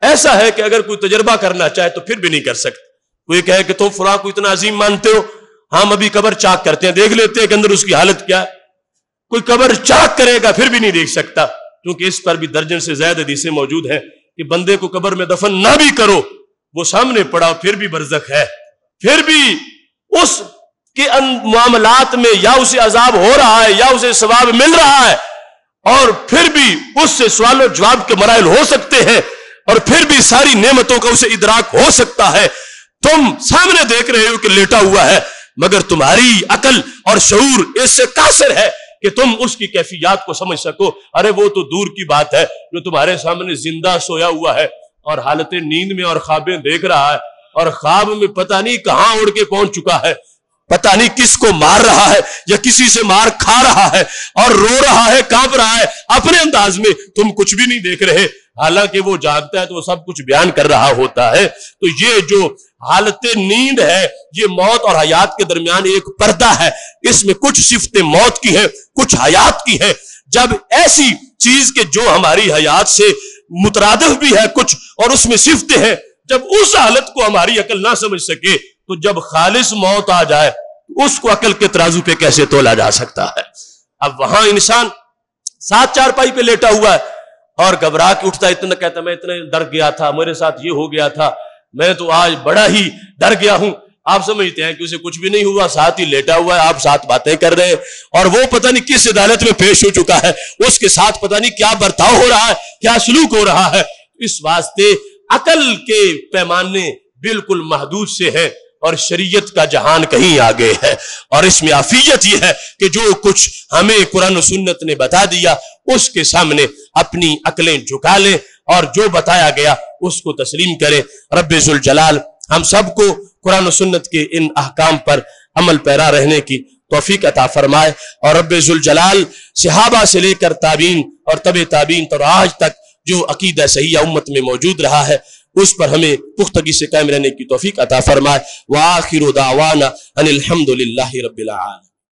ایسا ہے کہ اگر کوئی تجربہ کرنا چاہے تو پھر بھی نہیں کر سکتے کوئی کہے کہ تم فلاں کو اتنا عظیم مانتے ہو ہم ابھی قبر چاک کرتے ہیں، دیکھ لیتے ہیں کہ اندر اس کی حالت کیا ہے۔ کوئی قبر چاک کرے گا پھر بھی نہیں دیکھ سکتا، کیونکہ اس پر بھی درجن سے زیادہ حدیثیں موجود ہیں کہ بندے کو قبر میں دفن نہ بھی کرو، وہ سامنے پڑا، پھر بھی برزخ ہے۔ پھر بھی اس کے معاملات میں یا اسے عذاب ہو رہا ہے، یا اسے ثواب مل رہا ہے۔ اور پھر بھی اس سے سوال و جواب کے مرائل ہو سکتے ہیں اور پھر بھی ساری نعمتوں کا اسے ادراک ہو سکتا ہے۔ تم سامنے دیکھ رہے ہو کہ لیٹا ہوا ہے۔ مگر تمہاری عقل اور شعور اس سے قاصر ہے کہ تم اس کی کیفیات کو سمجھ سکو۔ ارے، وہ تو دور کی بات ہے جو تمہارے سامنے زندہ سویا ہوا ہے اور حالت نیند میں اور خوابیں دیکھ رہا ہے اور خواب میں پتہ نہیں کہاں اڑ کے پہنچ چکا ہے۔ پتہ نہیں کس کو مار رہا ہے یا کسی سے مار کھا رہا ہے اور رو رہا ہے، کانپ رہا ہے۔ اپنے انداز میں تم کچھ بھی نہیں دیکھ رہے۔ حالانکہ وہ جاگتا ہے تو وہ سب کچھ بیان کر رہا ہوتا ہے۔ تو یہ جو حالت نیند ہے، یہ موت اور حیات کے درمیان ایک پردہ ہے۔ اس میں کچھ صفتیں موت کی ہیں، کچھ حیات کی ہیں۔ جب ایسی چیز کے جو ہماری حیات سے مترادف بھی ہے کچھ اور اس میں صفتیں ہیں، جب اس حالت کو ہماری عقل نہ سمجھ سکے، تو جب خالص موت آ جائے اس کو عقل کے ترازو پہ کیسے تولا جا سکتا ہے؟ اب وہاں انسان سات چار پائی پہ لیٹا ہوا ہے۔ اور گھبرا کے اٹھتا اتنا کہتا میں اتنے ڈر گیا تھا، میرے ساتھ یہ ہو گیا تھا، میں تو آج بڑا ہی ڈر گیا ہوں۔ آپ سمجھتے ہیں کہ اسے کچھ بھی نہیں ہوا، ساتھ ہی لیٹا ہوا ہے، آپ ساتھ باتیں کر رہے ہیں۔ اور وہ پتہ نہیں کس عدالت میں پیش ہو چکا ہے، اس کے ساتھ پتہ نہیں کیا برتاؤ ہو رہا ہے، کیا سلوک ہو رہا ہے۔ اس واسطے عقل کے پیمانے بالکل محدود سے ہیں۔ اور شریعت کا جہان کہیں آگے ہے۔ اور اس میں آفیت یہ ہے کہ جو کچھ ہمیں قرآن و سنت نے بتا دیا، اس کے سامنے اپنی عقلیں جھکا لیں اور جو بتایا گیا، اس کو تسلیم کریں۔ رب ذوالجلال، ہم سب کو قرآن و سنت کے ان احکام پر عمل پیرا رہنے کی توفیق عطا فرمائے۔ اور رب ذوالجلال، صحابہ سے لے کر تابین اور طب تابین تو آج تک جو عقیدہ صحیح امت میں موجود رہا ہے اس پر ہمیں پختگی سے قائم رہنے کی توفیق عطا فرمائے۔ وآخر دعوانا ان الحمد للہ رب العالمين